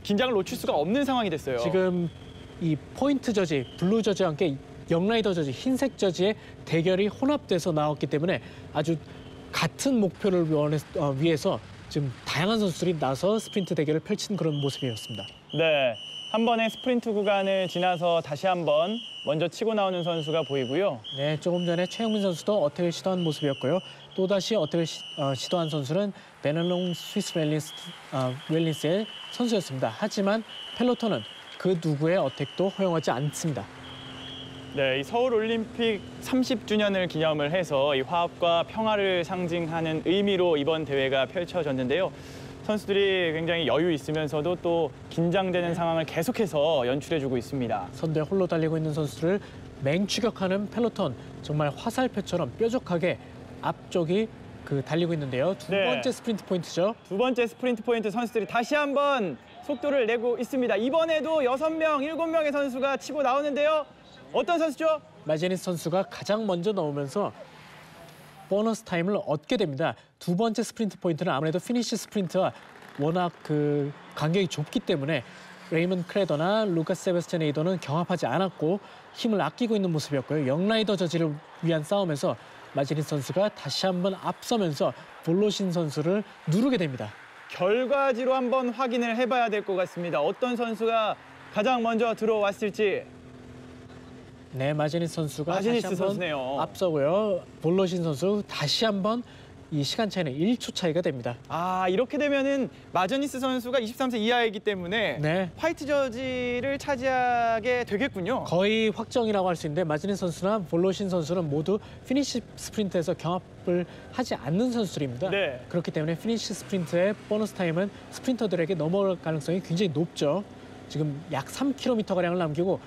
[SPEAKER 1] 긴장을 놓칠 수가 없는 상황이 됐어요.
[SPEAKER 2] 지금 이 point jersey, blue jersey와 함께 young rider jersey, 흰색 jersey의 대결이 혼합돼서 나왔기 때문에 아주 같은 목표를 어, 위해서 지금 다양한 선수들이 나서 스프린트 대결을 펼친 그런 모습이었습니다.
[SPEAKER 1] 네. 한 번에 스프린트 구간을 지나서 다시 한번 먼저 치고 나오는 선수가 보이고요.
[SPEAKER 2] 네, 조금 전에 최영민 선수도 attack을 시도한 모습이었고요. 또다시 attack을 시, 도한 선수는 베넬롱 스위스 웰니스, 어, 웰니스의 선수였습니다. 하지만 peloton은 그 누구의 attack도 허용하지 않습니다.
[SPEAKER 1] 네, 이 서울 올림픽 30주년을 기념을 해서 이 화합과 평화를 상징하는 의미로 이번 대회가 펼쳐졌는데요. 선수들이 굉장히 여유 있으면서도 또 긴장되는 상황을 계속해서 연출해주고 있습니다.
[SPEAKER 2] 선두에 홀로 달리고 있는 선수를 맹추격하는 peloton 정말 화살표처럼 뾰족하게 앞쪽이 그 달리고 있는데요. 두
[SPEAKER 1] 네.
[SPEAKER 2] 번째 스프린트 포인트죠.
[SPEAKER 1] 두 번째 스프린트 포인트 선수들이 다시 한번 속도를 내고 있습니다. 이번에도 여섯 명 일곱 명의 선수가 치고 나오는데요. 어떤 선수죠?
[SPEAKER 2] 마제니스 선수가 가장 먼저 넣으면서 보너스 타임을 얻게 됩니다. 두 번째 스프린트 포인트는 아무래도 피니시 스프린트와 워낙 그 간격이 좁기 때문에 레이먼 크레더나 루카스 세바스찬 에이더는 경합하지 않았고 힘을 아끼고 있는 모습이었고요. young rider jersey를 위한 싸움에서 마제니스 선수가 다시 한번 앞서면서 볼로신 선수를 누르게 됩니다.
[SPEAKER 1] 결과지로 한번 확인을 해봐야 될 것 같습니다. 어떤 선수가 가장 먼저 들어왔을지.
[SPEAKER 2] 네, 마지니스 선수가
[SPEAKER 1] 마지니스
[SPEAKER 2] 다시 한번
[SPEAKER 1] 선수네요.
[SPEAKER 2] 앞서고요. 볼로신 선수 다시 한번 이 시간 차이는 1초 차이가 됩니다.
[SPEAKER 1] 아 이렇게 되면은 마저니스 선수가 23세 이하이기 때문에
[SPEAKER 2] 네.
[SPEAKER 1] white jersey를 차지하게 되겠군요.
[SPEAKER 2] 거의 확정이라고 할 수 있는데 마지니스 선수나 볼로신 선수는 모두 피니시 스프린트에서 경합을 하지 않는 선수들입니다.
[SPEAKER 1] 네.
[SPEAKER 2] 그렇기 때문에 피니시 스프린트의 보너스 타임은 스프린터들에게 넘어갈 가능성이 굉장히 높죠. 지금 약 3km 가량을 남기고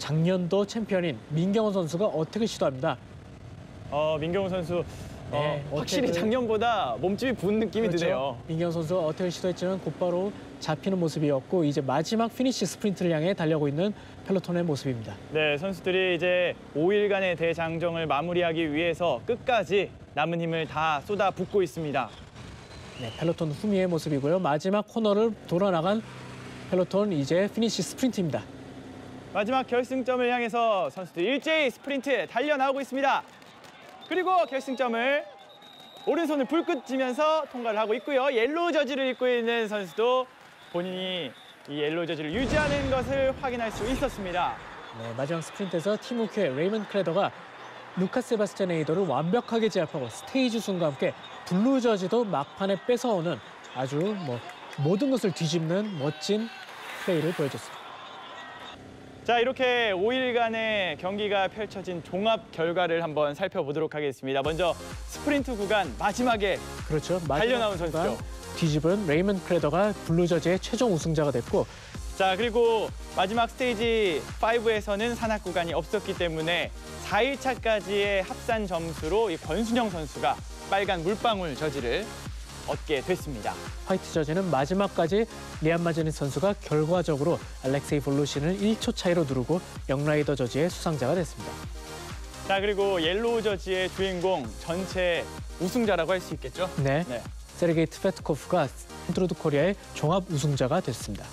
[SPEAKER 2] 작년도 챔피언인 민경호 선수가 attack을 시도합니다.
[SPEAKER 1] 어 민경호 선수
[SPEAKER 2] 네,
[SPEAKER 1] 어, 확실히
[SPEAKER 2] attack을-
[SPEAKER 1] 작년보다 몸집이 분 느낌이 드네요.
[SPEAKER 2] 민경 선수가 attack을 시도했지만 곧바로 잡히는 모습이었고 이제 마지막 피니시 스프린트를 향해 달려고 있는 peloton의 모습입니다.
[SPEAKER 1] 네 선수들이 이제 5일간의 대장정을 마무리하기 위해서 끝까지 남은 힘을 다 쏟아 붓고 있습니다.
[SPEAKER 2] 네, peloton 후미의 모습이고요. 마지막 코너를 돌아 나간 peloton 이제 피니시 스프린트입니다.
[SPEAKER 1] 마지막 결승점을 향해서 선수들 일제히 스프린트 달려나오고 있습니다. 그리고 결승점을 오른손을 불끈 쥐면서 통과를 하고 있고요. yellow jersey를 입고 있는 선수도 본인이 이 yellow jersey를 유지하는 것을 확인할 수 있었습니다.
[SPEAKER 2] 네, 마지막 스프린트에서 팀 우쿄의 레이먼 크레더가 루카 세바스찬 에이더를 완벽하게 제압하고 스테이지 우승과 함께 blue jersey도 막판에 뺏어오는 아주 뭐 모든 것을 뒤집는 멋진 플레이를 보여줬습니다.
[SPEAKER 1] 자 이렇게 5일간의 경기가 펼쳐진 종합 결과를 한번 살펴보도록 하겠습니다. 먼저 스프린트 구간 마지막에
[SPEAKER 2] 그렇죠.
[SPEAKER 1] 달려 나온
[SPEAKER 2] 순간
[SPEAKER 1] 선수죠.
[SPEAKER 2] 뒤집은 레이먼 크레더가 blue jersey의 최종 우승자가 됐고
[SPEAKER 1] 자 그리고 마지막 스테이지 5에서는 산악 구간이 없었기 때문에 4일차까지의 합산 점수로 이 권순영 선수가 빨간 물방울 jersey를 얻게 됐습니다.
[SPEAKER 2] white jersey는 마지막까지 리안 마제니 선수가 결과적으로 알렉세이 볼로신을 1초 차이로 누르고 young rider jersey의 수상자가 됐습니다.
[SPEAKER 1] 자 그리고 옐로우 저지의 주인공 전체 우승자라고 할 수 있겠죠?
[SPEAKER 2] 네.
[SPEAKER 1] 네.
[SPEAKER 2] 세르게이 트페트코프가 뚜르드 코리아의 종합 우승자가 됐습니다.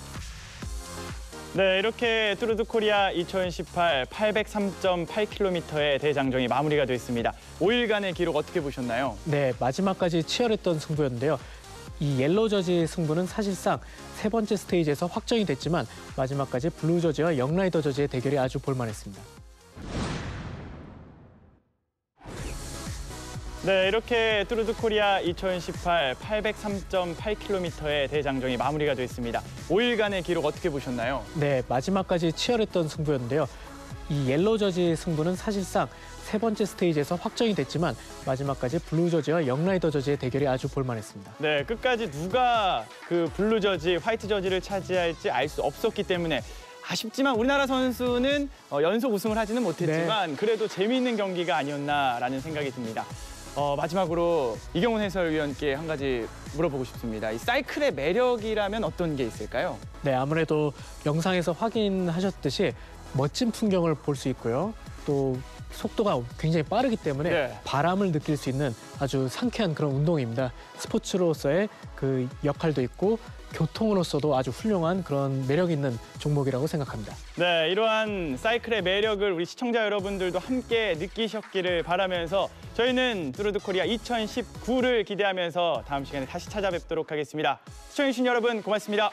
[SPEAKER 1] 네, 이렇게 뚜르드 코리아 2018 803.8km의 대장정이 마무리가 됐습니다. 5일간의 기록 어떻게 보셨나요?
[SPEAKER 2] 네, 마지막까지 치열했던 승부였는데요. 이 yellow jersey 승부는 사실상 세 번째 스테이지에서 확정이 됐지만 마지막까지 blue jersey와 young rider jersey의 대결이 아주 볼만했습니다.
[SPEAKER 1] 네, 이렇게 뚜르드 코리아 2018 803.8km의 대장정이 마무리가 됐습니다. 5일간의 기록 어떻게 보셨나요?
[SPEAKER 2] 네, 마지막까지 치열했던 승부였는데요. 이 yellow jersey 승부는 사실상 세 번째 스테이지에서 확정이 됐지만 마지막까지 blue jersey와 young rider jersey의 대결이 아주 볼만했습니다.
[SPEAKER 1] 네, 끝까지 누가 그 blue jersey, white jersey를 차지할지 알 수 없었기 때문에 아쉽지만 우리나라 선수는 어, 연속 우승을 하지는 못했지만 그래도 재미있는 경기가 아니었나라는 생각이 듭니다. 어, 마지막으로 이경훈 해설위원께 한 가지 물어보고 싶습니다. 이 사이클의 매력이라면 어떤 게 있을까요?
[SPEAKER 2] 네, 아무래도 영상에서 확인하셨듯이 멋진 풍경을 볼 수 있고요. 또 속도가 굉장히 빠르기 때문에
[SPEAKER 1] 네.
[SPEAKER 2] 바람을 느낄 수 있는 아주 상쾌한 그런 운동입니다. 스포츠로서의 그 역할도 있고 교통으로서도 아주 훌륭한 그런 매력 있는 종목이라고 생각합니다.
[SPEAKER 1] 네, 이러한 사이클의 매력을 우리 시청자 여러분들도 함께 느끼셨기를 바라면서 저희는 뚜르드 코리아 2019를 기대하면서 다음 시간에 다시 찾아뵙도록 하겠습니다. 시청해주신 여러분 고맙습니다.